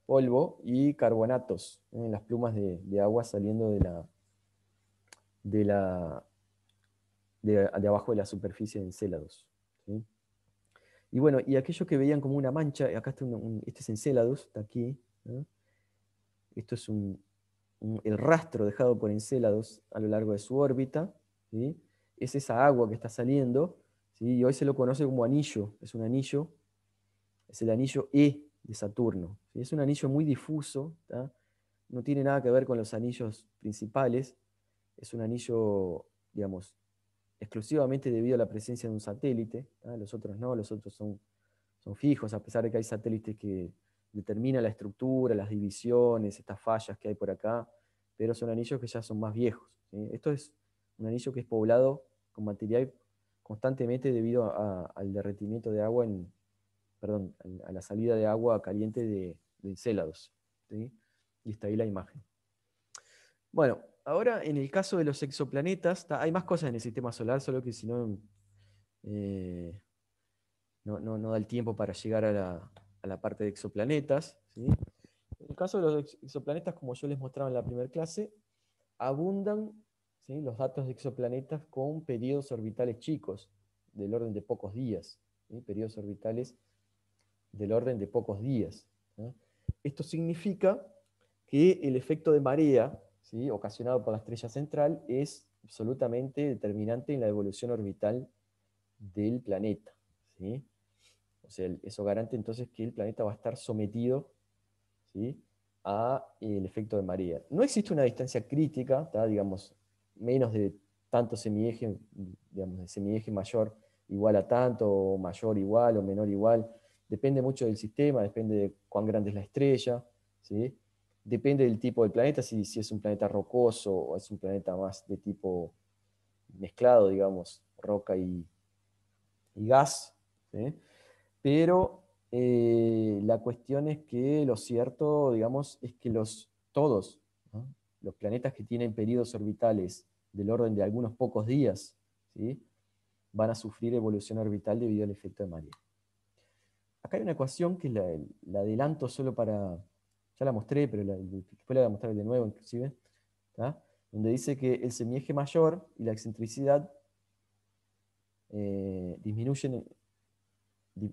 polvo y carbonatos en las plumas de, agua saliendo de la, de, la de, abajo de la superficie de Encélados. Y bueno, y aquellos que veían como una mancha, acá está este es está aquí. Esto es el rastro dejado por Encélados a lo largo de su órbita. Es esa agua que está saliendo. Y hoy se lo conoce como anillo. Es un anillo. Es el anillo E de Saturno. Es un anillo muy difuso. No tiene nada que ver con los anillos principales. Es un anillo, digamos, exclusivamente debido a la presencia de un satélite, los otros no, los otros son, son fijos, a pesar de que hay satélites que determinan la estructura, las divisiones, estas fallas que hay por acá, pero son anillos que ya son más viejos. Esto es un anillo que es poblado con material constantemente debido al derretimiento de agua, en, perdón, a la salida de agua caliente de, de Encélados. Y está ahí la imagen. Bueno, ahora en el caso de los exoplanetas, hay más cosas en el sistema solar, solo que si eh, no, no, da el tiempo para llegar a la, parte de exoplanetas. En el caso de los exoplanetas, como yo les mostraba en la primera clase, abundan los datos de exoplanetas con periodos orbitales chicos, del orden de pocos días. Periodos orbitales del orden de pocos días. Esto significa que el efecto de marea ocasionado por la estrella central, es absolutamente determinante en la evolución orbital del planeta. O sea, eso garante entonces que el planeta va a estar sometido a el efecto de marea. No existe una distancia crítica, digamos, menos de tanto semieje, digamos, de semieje mayor igual a tanto, o mayor igual, o menor igual. Depende mucho del sistema, depende de cuán grande es la estrella. ¿sí? Depende del tipo del planeta, si, es un planeta rocoso o es un planeta más de tipo mezclado, digamos, roca y, gas. Pero eh, la cuestión es que lo cierto, digamos, es que los, todos los planetas que tienen periodos orbitales del orden de algunos pocos días, van a sufrir evolución orbital debido al efecto de marea. Acá hay una ecuación que la adelanto solo para, la mostré, pero después la voy a mostrar de nuevo inclusive, donde dice que el semieje mayor y la excentricidad eh, disminuyen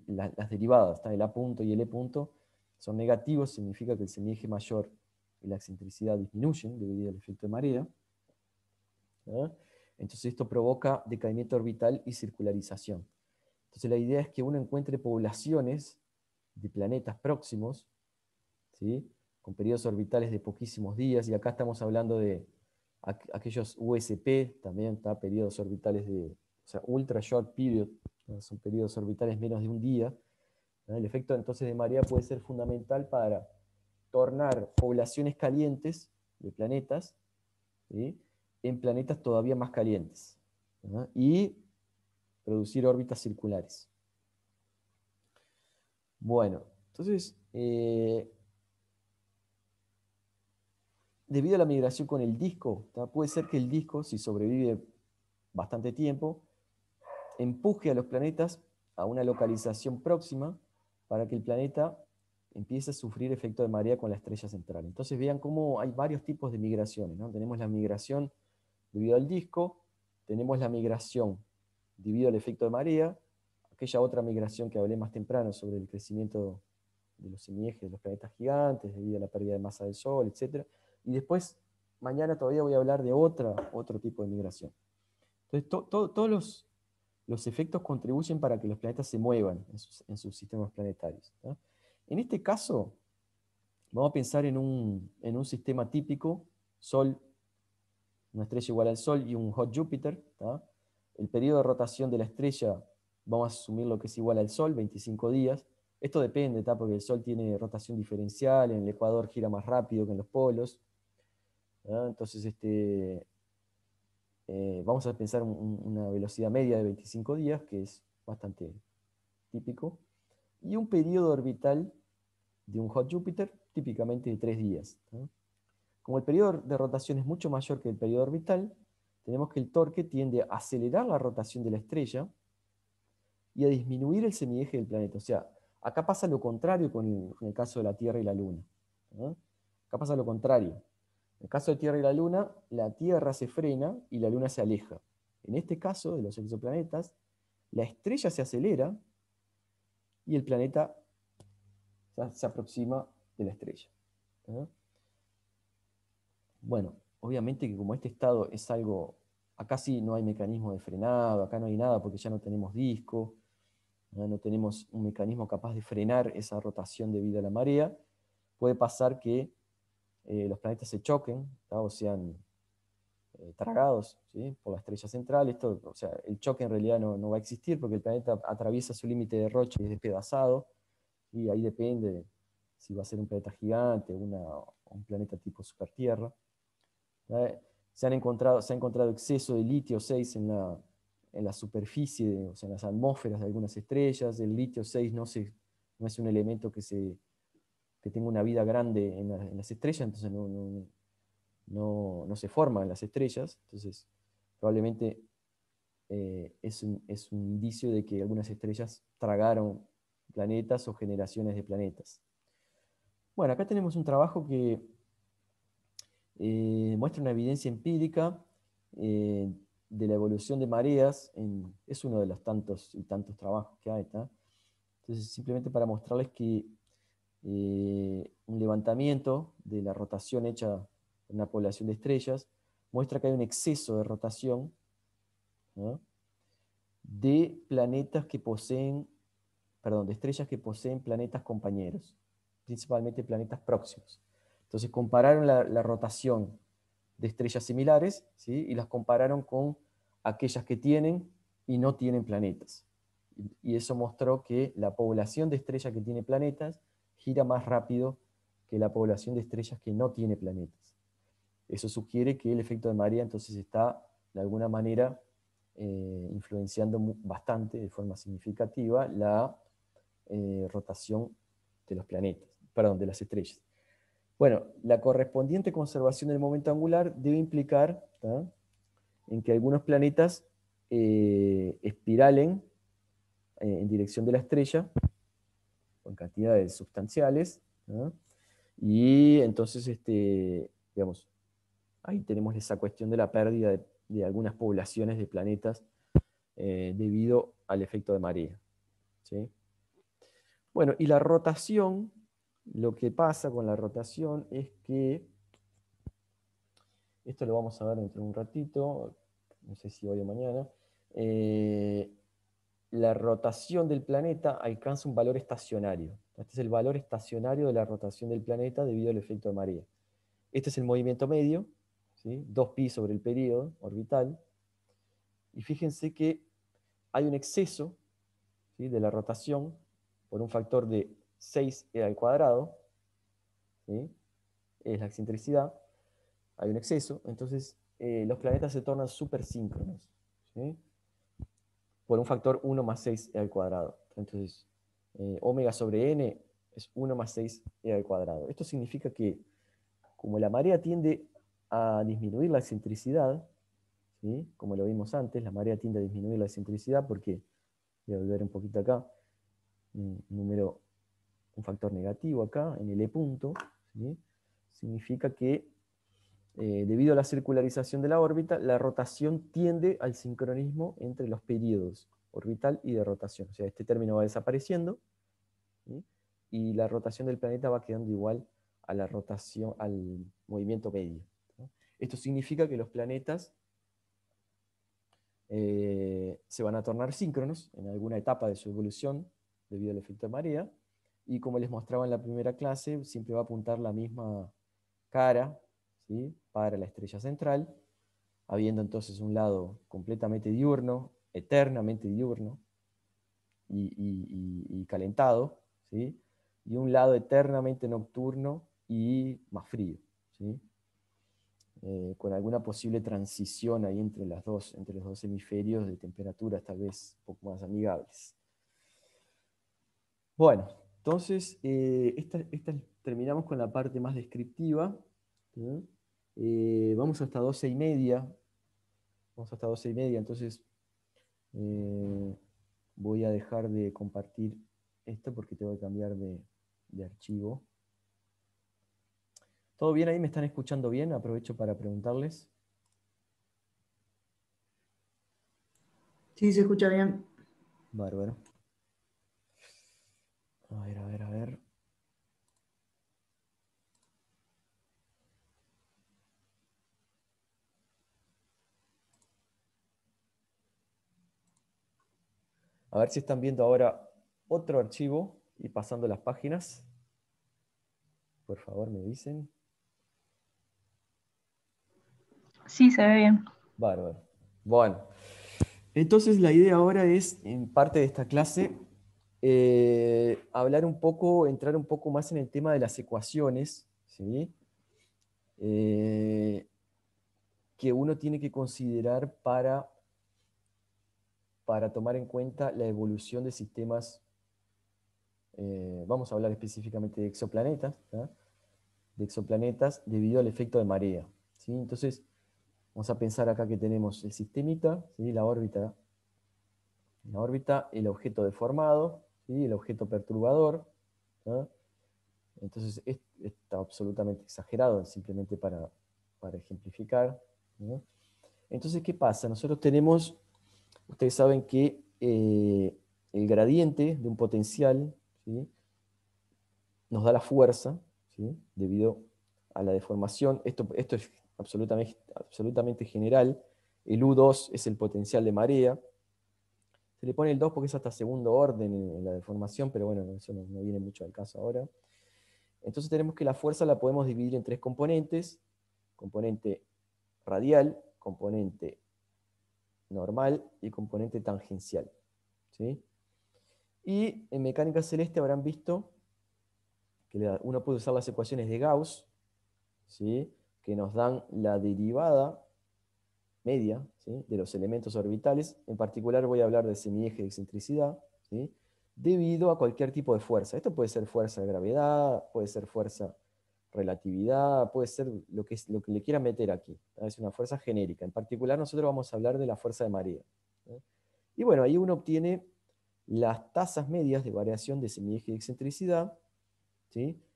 las derivadas, el A punto y el E punto son negativos, significa que el semieje mayor y la excentricidad disminuyen debido al efecto de marea. Entonces esto provoca decaimiento orbital y circularización. Entonces la idea es que uno encuentre poblaciones de planetas próximos con periodos orbitales de poquísimos días, y acá estamos hablando de aquellos USP, también está periodos orbitales de, o sea, ultra short period, son periodos orbitales menos de un día. El efecto entonces de marea puede ser fundamental para tornar poblaciones calientes de planetas en planetas todavía más calientes y producir órbitas circulares. Bueno, entonces, eh, debido a la migración con el disco, puede ser que el disco, si sobrevive bastante tiempo, empuje a los planetas a una localización próxima para que el planeta empiece a sufrir efecto de marea con la estrella central. Entonces vean cómo hay varios tipos de migraciones. ¿no? Tenemos la migración debido al disco, tenemos la migración debido al efecto de marea, aquella otra migración que hablé más temprano sobre el crecimiento de los semiejes de los planetas gigantes debido a la pérdida de masa del Sol, etc. Y después mañana todavía voy a hablar de otra, otro tipo de migración. Entonces, todos los, los, efectos contribuyen para que los planetas se muevan en sus, sistemas planetarios. En este caso, vamos a pensar en un, en un sistema típico, Sol, una estrella igual al Sol y un hot Júpiter. El periodo de rotación de la estrella, vamos a asumir lo que es igual al Sol, 25 días. Esto depende, porque el Sol tiene rotación diferencial, en el Ecuador gira más rápido que en los polos. Entonces, este, eh, vamos a pensar una velocidad media de 25 días, que es bastante típico, y un periodo orbital de un hot Júpiter, típicamente de 3 días. Como el periodo de rotación es mucho mayor que el periodo orbital, tenemos que el torque tiende a acelerar la rotación de la estrella y a disminuir el semieje del planeta. O sea, Acá pasa lo contrario con el, caso de la Tierra y la Luna. Acá pasa lo contrario. En el caso de Tierra y la Luna, la Tierra se frena y la Luna se aleja. En este caso, de los exoplanetas, la estrella se acelera y el planeta se aproxima de la estrella. Bueno, obviamente que como este estado es algo, acá sí no hay mecanismo de frenado, acá no hay nada porque ya no tenemos disco, no tenemos un mecanismo capaz de frenar esa rotación debido a la marea, puede pasar que eh, los planetas se choquen o sean eh, tragados por la estrella central. Esto, o sea, el choque en realidad no, va a existir porque el planeta atraviesa su límite de rocha y es despedazado, y ahí depende si va a ser un planeta gigante o un planeta tipo supertierra. Se, han encontrado, se ha encontrado exceso de litio 6 en la, en la superficie, o sea, en las atmósferas de algunas estrellas. El litio 6 no, se, no es un elemento que, se, que tenga una vida grande en, las estrellas, entonces no, no, no, se forma en las estrellas. Entonces, probablemente eh, es, un, es, un, indicio de que algunas estrellas tragaron planetas o generaciones de planetas. Bueno, acá tenemos un trabajo que eh, muestra una evidencia empírica eh, de la evolución de mareas, es uno de los tantos y tantos trabajos que hay. Entonces, simplemente para mostrarles que eh, un levantamiento de la rotación hecha en una población de estrellas muestra que hay un exceso de rotación de planetas que poseen, perdón, de estrellas que poseen planetas compañeros, principalmente planetas próximos. Entonces compararon la, la rotación de estrellas similares, ¿sí? y las compararon con aquellas que tienen y no tienen planetas. Y eso mostró que la población de estrellas que tiene planetas gira más rápido que la población de estrellas que no tiene planetas. Eso sugiere que el efecto de marea entonces está de alguna manera eh, influenciando bastante, de forma significativa, la eh, rotación de los planetas, perdón, de las estrellas. Bueno, la correspondiente conservación del momento angular debe implicar en que algunos planetas eh, espiralen en dirección de la estrella con cantidades sustanciales, y entonces, este, digamos, ahí tenemos esa cuestión de la pérdida de, algunas poblaciones de planetas eh, debido al efecto de marea. Bueno, y la rotación lo que pasa con la rotación es que, esto lo vamos a ver dentro de un ratito, no sé si hoy o mañana, eh, la rotación del planeta alcanza un valor estacionario. Este es el valor estacionario de la rotación del planeta debido al efecto de marea. Este es el movimiento medio, ¿sí? 2pi sobre el periodo orbital. Y fíjense que hay un exceso de la rotación por un factor de 6e al cuadrado, es la excentricidad, hay un exceso, entonces eh, los planetas se tornan supersíncronos, ¿sí? Por un factor 1 más 6e al cuadrado. Entonces, eh, omega sobre n es 1 más 6e al cuadrado. Esto significa que, como la marea tiende a disminuir la excentricidad, ¿sí? como lo vimos antes, la marea tiende a disminuir la excentricidad porque, voy a volver un poquito acá, un número un factor negativo acá, en el E punto, significa que eh, debido a la circularización de la órbita, la rotación tiende al sincronismo entre los periodos orbital y de rotación. O sea, este término va desapareciendo y la rotación del planeta va quedando igual a la rotación, al movimiento medio. Esto significa que los planetas eh, se van a tornar síncronos en alguna etapa de su evolución debido al efecto de marea, y como les mostraba en la primera clase, siempre va a apuntar la misma cara para la estrella central, habiendo entonces un lado completamente diurno, eternamente diurno y, calentado, ¿sí? y un lado eternamente nocturno y más frío, ¿sí? Eh, con alguna posible transición ahí entre, las dos, entre los dos hemisferios de temperaturas tal vez un poco más amigables. Bueno, entonces eh, esta, terminamos con la parte más descriptiva. Eh, vamos hasta 12 y media. Vamos hasta 12 y media, entonces voy a dejar de compartir esto porque tengo que cambiar de, de archivo. ¿Todo bien ahí? ¿Me están escuchando bien? Aprovecho para preguntarles. Sí, se escucha bien. Bárbaro. A ver, a ver, a ver. A ver si están viendo ahora otro archivo y pasando las páginas. Por favor, me dicen. Sí, se ve bien. Bárbaro. Bueno, entonces la idea ahora es, en parte de esta clase, eh, hablar un poco, entrar un poco más en el tema de las ecuaciones, ¿sí? Eh, que uno tiene que considerar para, para tomar en cuenta la evolución de sistemas, eh, vamos a hablar específicamente de exoplanetas, de exoplanetas debido al efecto de marea. ¿sí? Entonces, Vamos a pensar acá que tenemos el sistemita, la órbita, la órbita, el objeto deformado, el objeto perturbador. Entonces, está absolutamente exagerado, simplemente para, ejemplificar. Entonces, ¿qué pasa? Nosotros tenemos, ustedes saben que eh, el gradiente de un potencial nos da la fuerza, debido a la deformación. Esto, esto es absolutamente, absolutamente general. El U2 es el potencial de marea. Se le pone el 2 porque es hasta segundo orden en la deformación, pero bueno, eso no, viene mucho al caso ahora. Entonces tenemos que la fuerza la podemos dividir en tres componentes. Componente radial, componente normal y componente tangencial. ¿sí? Y en mecánica celeste habrán visto que uno puede usar las ecuaciones de Gauss, ¿sí? que nos dan la derivada media de los elementos orbitales. En particular voy a hablar del semieje de excentricidad, debido a cualquier tipo de fuerza. Esto puede ser fuerza de gravedad, puede ser fuerza relatividad, puede ser lo que, lo que le quiera meter aquí. Es una fuerza genérica. En particular nosotros vamos a hablar de la fuerza de marea. Y bueno, ahí uno obtiene las tasas medias de variación de semieje de excentricidad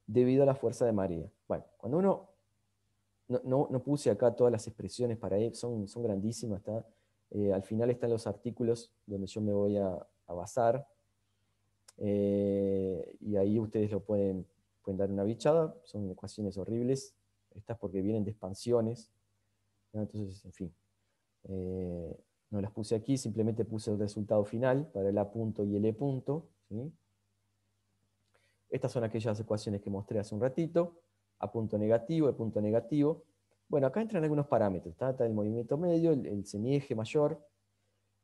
debido a la fuerza de marea. Bueno, cuando uno no, puse acá todas las expresiones para él, son, son grandísimas. Eh, al final están los artículos donde yo me voy a, basar. Eh, y ahí ustedes lo pueden, pueden dar una bichada. Son ecuaciones horribles. Estas porque vienen de expansiones. Entonces, en fin. Eh, no las puse aquí, simplemente puse el resultado final para el A punto y el E punto. Estas son aquellas ecuaciones que mostré hace un ratito a punto negativo, el punto negativo. Bueno, acá entran algunos parámetros. Está, el movimiento medio, el, semieje mayor,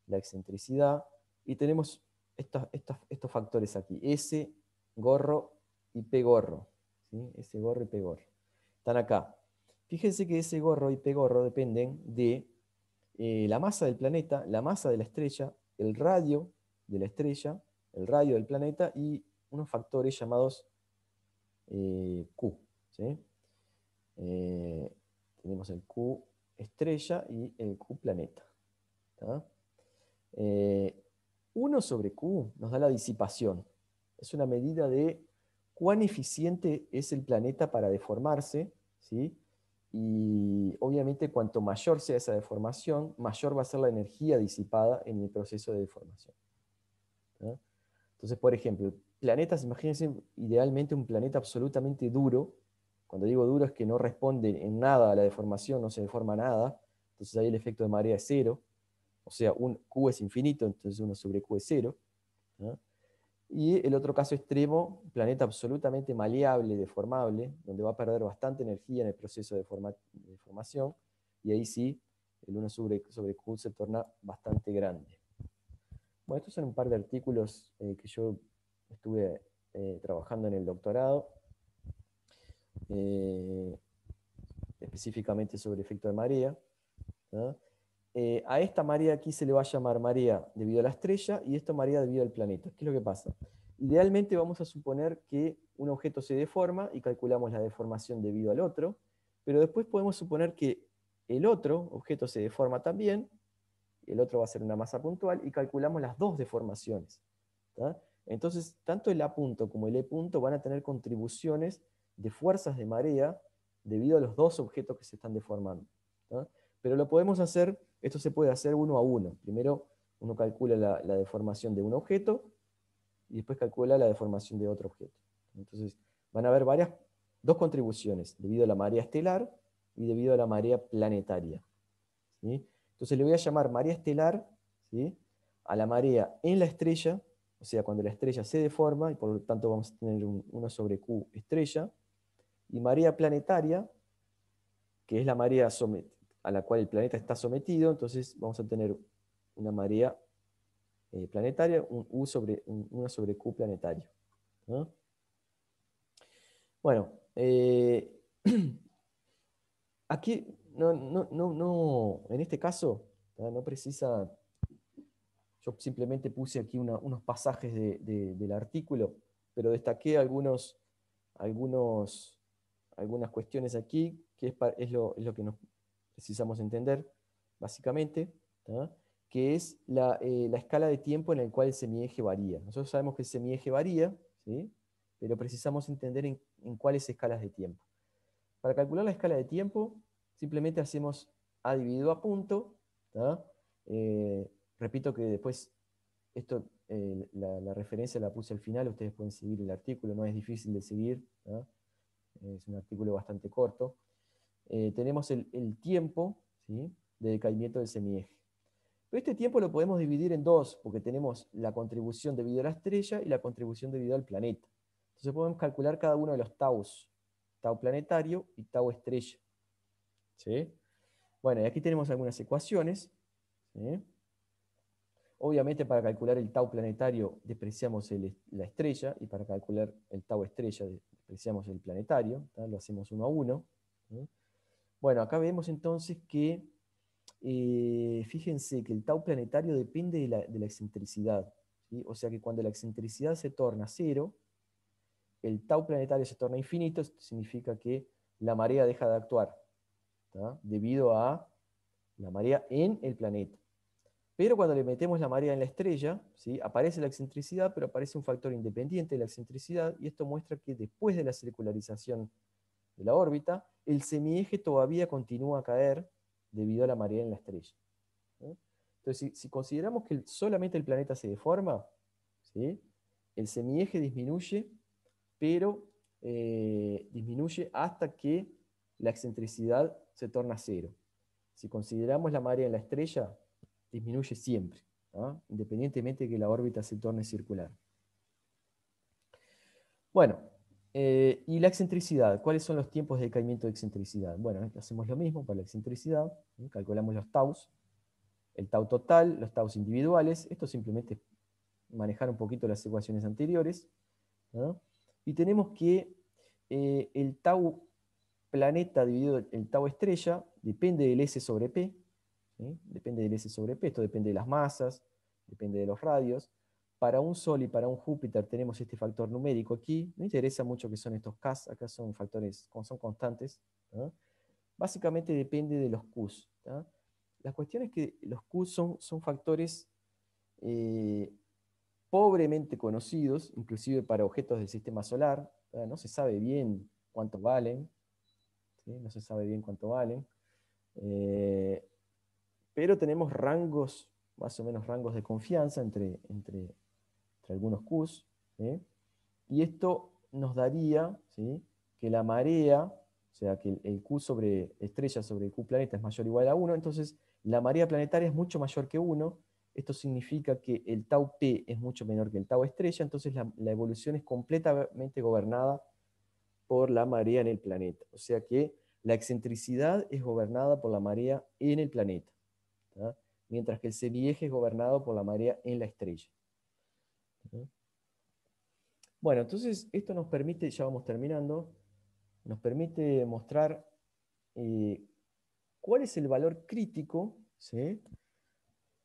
la excentricidad, y tenemos estos, estos, factores aquí, S, gorro y P gorro. S gorro y P gorro. Están acá. Fíjense que ese gorro y P gorro dependen de eh, la masa del planeta, la masa de la estrella, el radio de la estrella, el radio del planeta y unos factores llamados eh, Q. Eh, tenemos el Q estrella y el Q planeta. 1 eh, sobre Q nos da la disipación. Es una medida de cuán eficiente es el planeta para deformarse, ¿sí? y obviamente cuanto mayor sea esa deformación, mayor va a ser la energía disipada en el proceso de deformación. Entonces, por ejemplo, planetas, imagínense idealmente un planeta absolutamente duro, Cuando digo duro es que no responde en nada a la deformación, no se deforma nada, entonces ahí el efecto de marea es cero, o sea, un Q es infinito, entonces 1 sobre Q es cero. Y el otro caso extremo, planeta absolutamente maleable, deformable, donde va a perder bastante energía en el proceso de, formación, y ahí sí, el 1 sobre, sobre Q se torna bastante grande. Bueno, estos son un par de artículos eh, que yo estuve eh, trabajando en el doctorado, eh, específicamente sobre efecto de marea. Eh, a esta marea aquí se le va a llamar marea debido a la estrella y esto marea debido al planeta. ¿Qué es lo que pasa? Idealmente vamos a suponer que un objeto se deforma y calculamos la deformación debido al otro, pero después podemos suponer que el otro objeto se deforma también, el otro va a ser una masa puntual, y calculamos las dos deformaciones. Entonces, tanto el A punto como el E punto van a tener contribuciones de fuerzas de marea debido a los dos objetos que se están deformando. Pero lo podemos hacer esto se puede hacer uno a uno. Primero uno calcula la, deformación de un objeto y después calcula la deformación de otro objeto. Entonces van a haber varias, dos contribuciones, debido a la marea estelar y debido a la marea planetaria. Entonces le voy a llamar marea estelar a la marea en la estrella, o sea, cuando la estrella se deforma, y por lo tanto vamos a tener un 1 sobre Q estrella, y marea planetaria, que es la marea sometida a la cual el planeta está sometido, entonces vamos a tener una marea eh, planetaria, un sobre, una sobre Q planetario. Bueno, eh, aquí no, no, no, en este caso no precisa, yo simplemente puse aquí unos pasajes del artículo, pero destaqué algunos, algunos, algunas cuestiones aquí, que es, lo, es lo que nos precisamos entender, básicamente, que es eh, la, escala de tiempo en la cual el semieje varía. Nosotros sabemos que el semieje varía, ¿sí? pero precisamos entender en, cuáles escalas de tiempo. Para calcular la escala de tiempo, simplemente hacemos A dividido a punto. Eh, repito que después, esto, eh, la, referencia la puse al final, ustedes pueden seguir el artículo, no es difícil de seguir. Es un artículo bastante corto. Eh, tenemos el, tiempo de decaimiento del semieje. Pero este tiempo lo podemos dividir en dos, porque tenemos la contribución debido a la estrella y la contribución debido al planeta. Entonces podemos calcular cada uno de los taus, tau planetario y tau estrella. Bueno, y aquí tenemos algunas ecuaciones. Obviamente para calcular el tau planetario despreciamos la estrella y para calcular el tau estrella despreciamos el planetario. Lo hacemos uno a uno. Bueno, acá vemos entonces que, eh, fíjense que el tau planetario depende de la, excentricidad. O sea que cuando la excentricidad se torna cero, el tau planetario se torna infinito, esto significa que la marea deja de actuar, debido a la marea en el planeta. Pero cuando le metemos la marea en la estrella, ¿sí? aparece la excentricidad, pero aparece un factor independiente de la excentricidad, y esto muestra que después de la circularización de la órbita, el semieje todavía continúa a caer debido a la marea en la estrella. Entonces, si, consideramos que solamente el planeta se deforma, el semieje disminuye, pero eh, disminuye hasta que la excentricidad se torna cero. Si consideramos la marea en la estrella, disminuye siempre, independientemente de que la órbita se torne circular. Bueno, eh, y la excentricidad, ¿cuáles son los tiempos de decaimiento de excentricidad? Bueno, hacemos lo mismo para la excentricidad, calculamos los taus, el tau total, los taus individuales, esto simplemente manejar un poquito las ecuaciones anteriores, y tenemos que eh, el tau planeta dividido el tau estrella depende del S sobre P, depende del S sobre P, esto depende de las masas, depende de los radios, para un Sol y para un Júpiter tenemos este factor numérico aquí. Me interesa mucho que son estos K, acá son factores, son constantes. Básicamente depende de los Q. La cuestión es que los Q son, son factores eh, pobremente conocidos, inclusive para objetos del sistema solar. No se sabe bien cuánto valen. No se sabe bien cuánto valen. Eh, pero tenemos rangos, más o menos rangos de confianza entre, entre algunos Qs, y esto nos daría que la marea sea que el, Q sobre estrella sobre el Q planeta es mayor o igual a 1, entonces la marea planetaria es mucho mayor que 1, esto significa que el tau P es mucho menor que el tau estrella, entonces la, evolución es completamente gobernada por la marea en el planeta. O sea que la excentricidad es gobernada por la marea en el planeta, mientras que el semieje es gobernado por la marea en la estrella. Bueno, entonces esto nos permite, ya vamos terminando, nos permite mostrar eh, cuál es el valor crítico ¿sí?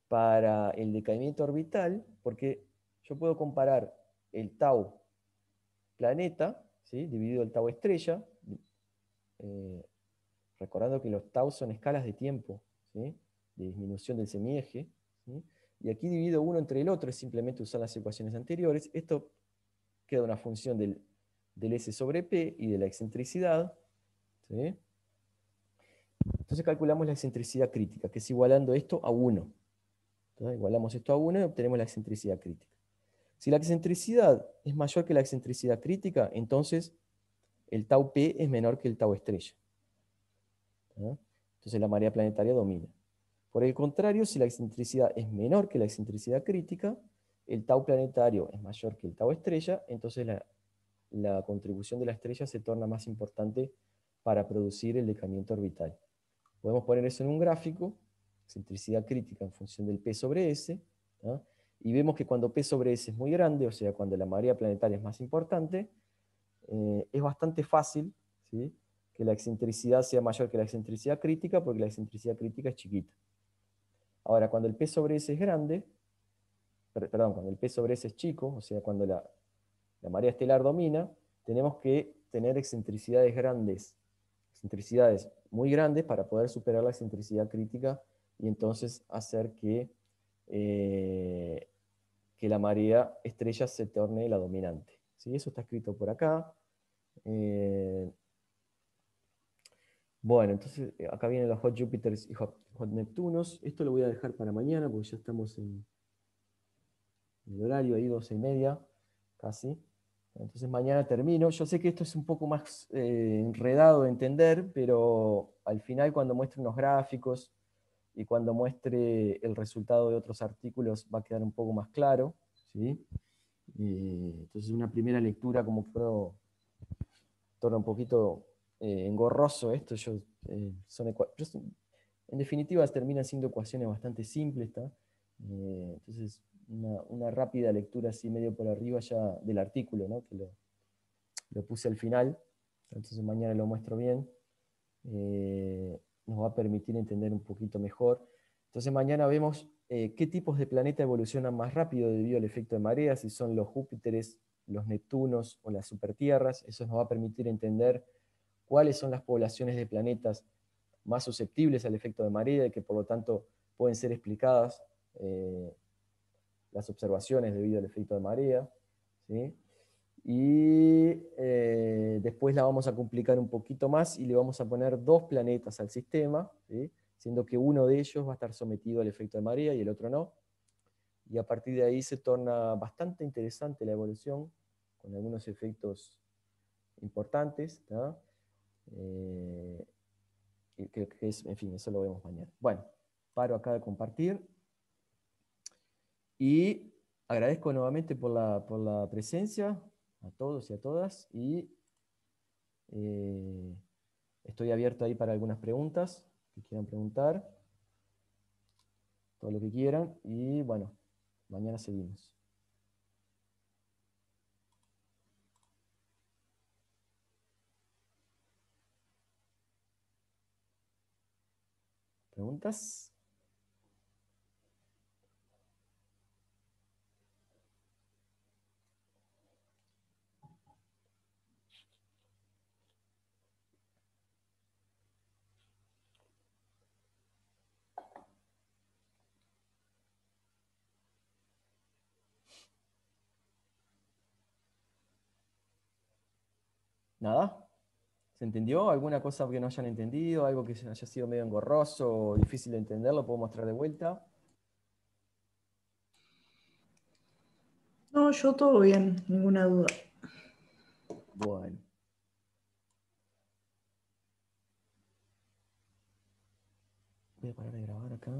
para el decaimiento orbital, porque yo puedo comparar el tau planeta, ¿sí? dividido el tau estrella, eh, recordando que los tau son escalas de tiempo, de disminución del semieje, y aquí divido uno entre el otro, es simplemente usar las ecuaciones anteriores, esto queda una función del, S sobre P y de la excentricidad, entonces calculamos la excentricidad crítica, que es igualando esto a 1. Entonces, igualamos esto a 1 y obtenemos la excentricidad crítica. Si la excentricidad es mayor que la excentricidad crítica, entonces el tau P es menor que el tau estrella. Entonces la marea planetaria domina. Por el contrario, si la excentricidad es menor que la excentricidad crítica, el tau planetario es mayor que el tau estrella, entonces la, contribución de la estrella se torna más importante para producir el decaimiento orbital. Podemos poner eso en un gráfico excentricidad crítica en función del P sobre S, y vemos que cuando P sobre S es muy grande, o sea, cuando la marea planetaria es más importante, eh, es bastante fácil que la excentricidad sea mayor que la excentricidad crítica, porque la excentricidad crítica es chiquita. Ahora, cuando el P sobre S es grande, perdón, cuando el P sobre S es chico, o sea, cuando la, la marea estelar domina, tenemos que tener excentricidades grandes, excentricidades muy grandes para poder superar la excentricidad crítica y entonces hacer que, eh, que la marea estrella se torne la dominante. ¿Sí? Eso está escrito por acá. Eh, bueno, entonces eh, acá vienen los Hot Júpiters y Hot, Neptunos. Esto lo voy a dejar para mañana porque ya estamos en, el horario ahí, 12 y media, casi. Entonces mañana termino. Yo sé que esto es un poco más enredado de entender, pero al final cuando muestro unos gráficos y cuando muestre el resultado de otros artículos va a quedar un poco más claro. ¿sí? entonces una primera lectura como que torna un poquito eh, engorroso esto. Yo, eh, son en definitiva terminan siendo ecuaciones bastante simples. Eh, entonces una, rápida lectura así medio por arriba ya del artículo, ¿no? que lo, puse al final. Entonces mañana lo muestro bien nos va a permitir entender un poquito mejor. Entonces mañana vemos qué tipos de planeta evolucionan más rápido debido al efecto de marea, si son los Júpiteres, los Neptunos o las supertierras. Eso nos va a permitir entender cuáles son las poblaciones de planetas más susceptibles al efecto de marea y que por lo tanto pueden ser explicadas eh, las observaciones debido al efecto de marea. Y eh, después la vamos a complicar un poquito más y le vamos a poner dos planetas al sistema, siendo que uno de ellos va a estar sometido al efecto de marea y el otro no. Y a partir de ahí se torna bastante interesante la evolución, con algunos efectos importantes. Eh, que es, en fin, eso lo vemos mañana. Bueno, paro acá de compartir. Y agradezco nuevamente por la, por la presencia a todos y a todas y eh, estoy abierto ahí para algunas preguntas que quieran preguntar, todo lo que quieran y bueno, mañana seguimos. ¿Preguntas? ¿Nada? ¿Se entendió? ¿Alguna cosa que no hayan entendido? ¿Algo que haya sido medio engorroso o difícil de entender? ¿Lo puedo mostrar de vuelta? No, yo todo bien, ninguna duda. Bueno. Voy a parar de grabar acá.